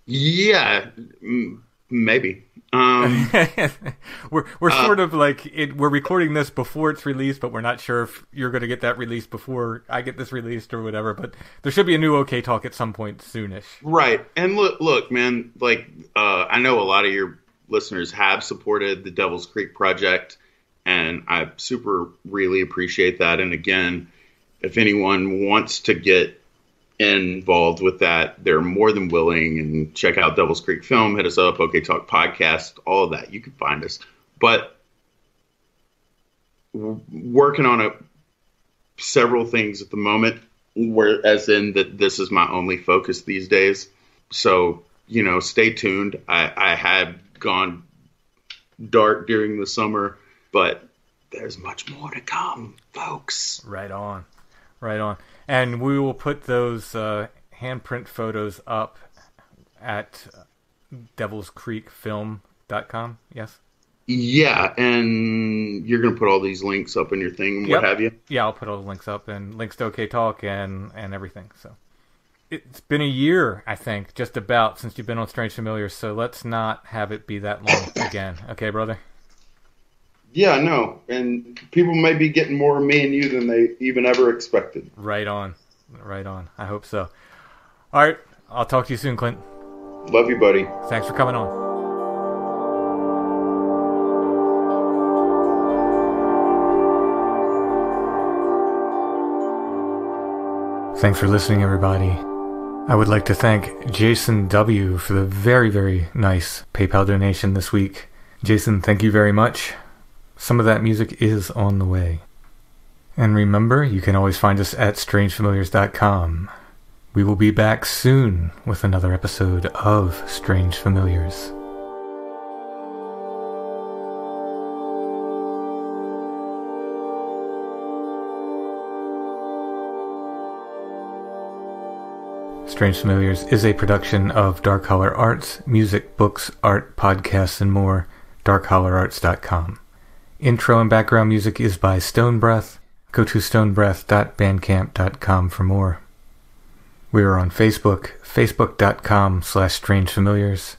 Yeah, mm, maybe. Um, we're we're Uh, sort of like it, we're recording this before it's released, but we're not sure if you're going to get that released before I get this released or whatever. But there should be a new OK Talk at some point soonish. Right. And look, look, man, like uh, I know a lot of your listeners have supported the Devil's Creek project, and I super really appreciate that. And again, if anyone wants to get involved with that, they're more than willing. And check out Devil's Creek Film, hit us up, OK Talk Podcast, all of that. You can find us. But working on a several things at the moment where as in that this is my only focus these days so you know stay tuned i i had gone dark during the summer but there's much more to come folks Right on, right on. And we will put those uh, handprint photos up at devilscreekfilm.com. Yes. yeah and you're gonna put all these links up in your thing and what have you Yeah, I'll put all the links up and links to OK Talk and and everything. So it's been a year, I think, just about since you've been on Strange Familiars. So let's not have it be that long again. Okay, brother. Yeah no and people may be getting more of me and you than they even ever expected Right on, right on. I hope so. All right, I'll talk to you soon, Clint. love you buddy Thanks for coming on. Thanks for listening, everybody. I would like to thank Jason W. for the very, very nice PayPal donation this week. Jason, thank you very much. Some of that music is on the way. And remember, you can always find us at strangefamiliars.com. We will be back soon with another episode of Strange Familiars. Strange Familiars is a production of Dark Holler Arts, music, books, art, podcasts, and more. DarkHollerArts.com. Intro and background music is by Stone Breath. Go to stonebreath.bandcamp.com for more. We are on Facebook, facebook.com slash strangefamiliars,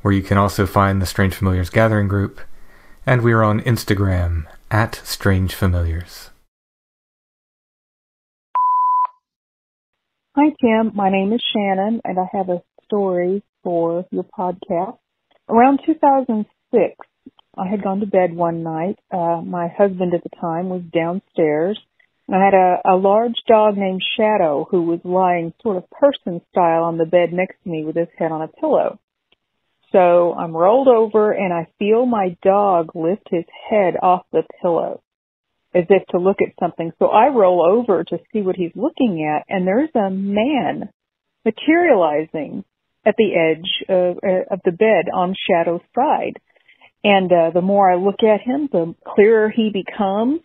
where you can also find the Strange Familiars Gathering Group, and we are on Instagram, at Strange Familiars. Hi, Tim. My name is Shannon, and I have a story for your podcast. Around 2006, I had gone to bed one night. Uh, my husband at the time was downstairs. I had a, a large dog named Shadow who was lying sort of person style on the bed next to me with his head on a pillow. So I'm rolled over and I feel my dog lift his head off the pillow as if to look at something. So I roll over to see what he's looking at, and there's a man materializing at the edge of, of the bed on Shadow's side. And uh, the more I look at him, the clearer he becomes.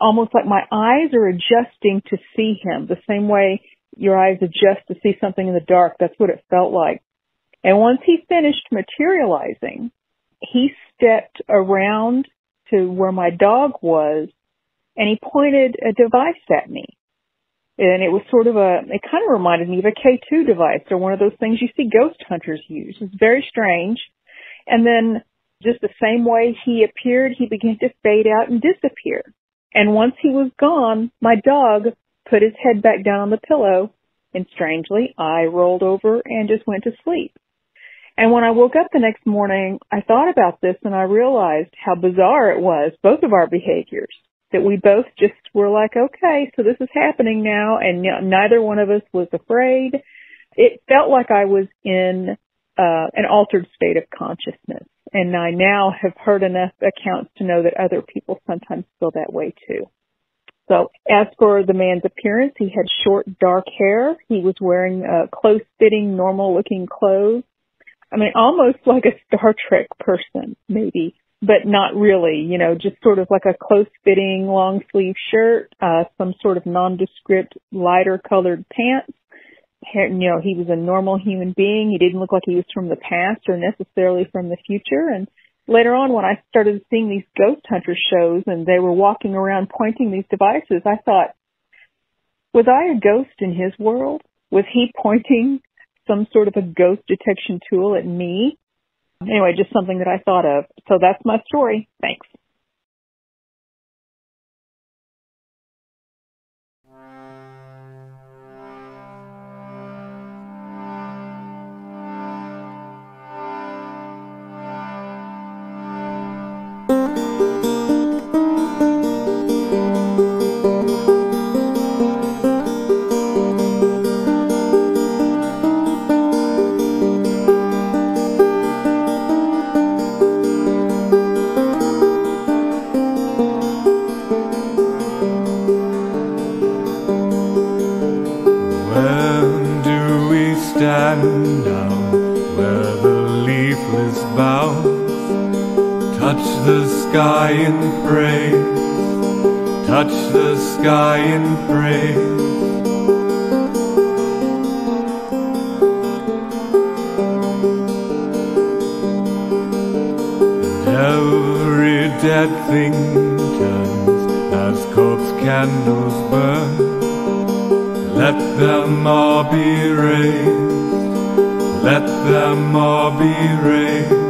Almost like my eyes are adjusting to see him, the same way your eyes adjust to see something in the dark. That's what it felt like. And once he finished materializing, he stepped around to where my dog was and he pointed a device at me. And it was sort of a, it kind of reminded me of a K2 device or one of those things you see ghost hunters use. It's very strange. And then just the same way he appeared, he began to fade out and disappear. And once he was gone, my dog put his head back down on the pillow and strangely I rolled over and just went to sleep. And when I woke up the next morning, I thought about this and I realized how bizarre it was, both of our behaviors, that we both just were like, okay, so this is happening now and neither one of us was afraid. It felt like I was in uh, an altered state of consciousness. And I now have heard enough accounts to know that other people sometimes feel that way too. So as for the man's appearance, he had short dark hair. He was wearing uh, close fitting, normal looking clothes. I mean, almost like a Star Trek person, maybe, but not really, you know, just sort of like a close fitting long sleeve shirt, uh, some sort of nondescript lighter colored pants. You know, he was a normal human being. He didn't look like he was from the past or necessarily from the future. And later on, when I started seeing these ghost hunter shows and they were walking around pointing these devices, I thought, was I a ghost in his world? Was he pointing some sort of a ghost detection tool at me. Anyway, just something that I thought of. So that's my story. Thanks. Sky in praise, touch the sky in praise. every dead thing turns as corpse candles burn. Let them all be raised, let them all be raised.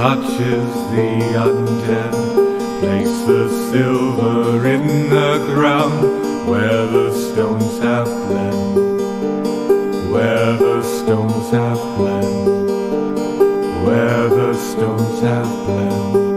the undead. Place the silver in the ground where the stones have bled. Where the stones have bled, where the stones have bled.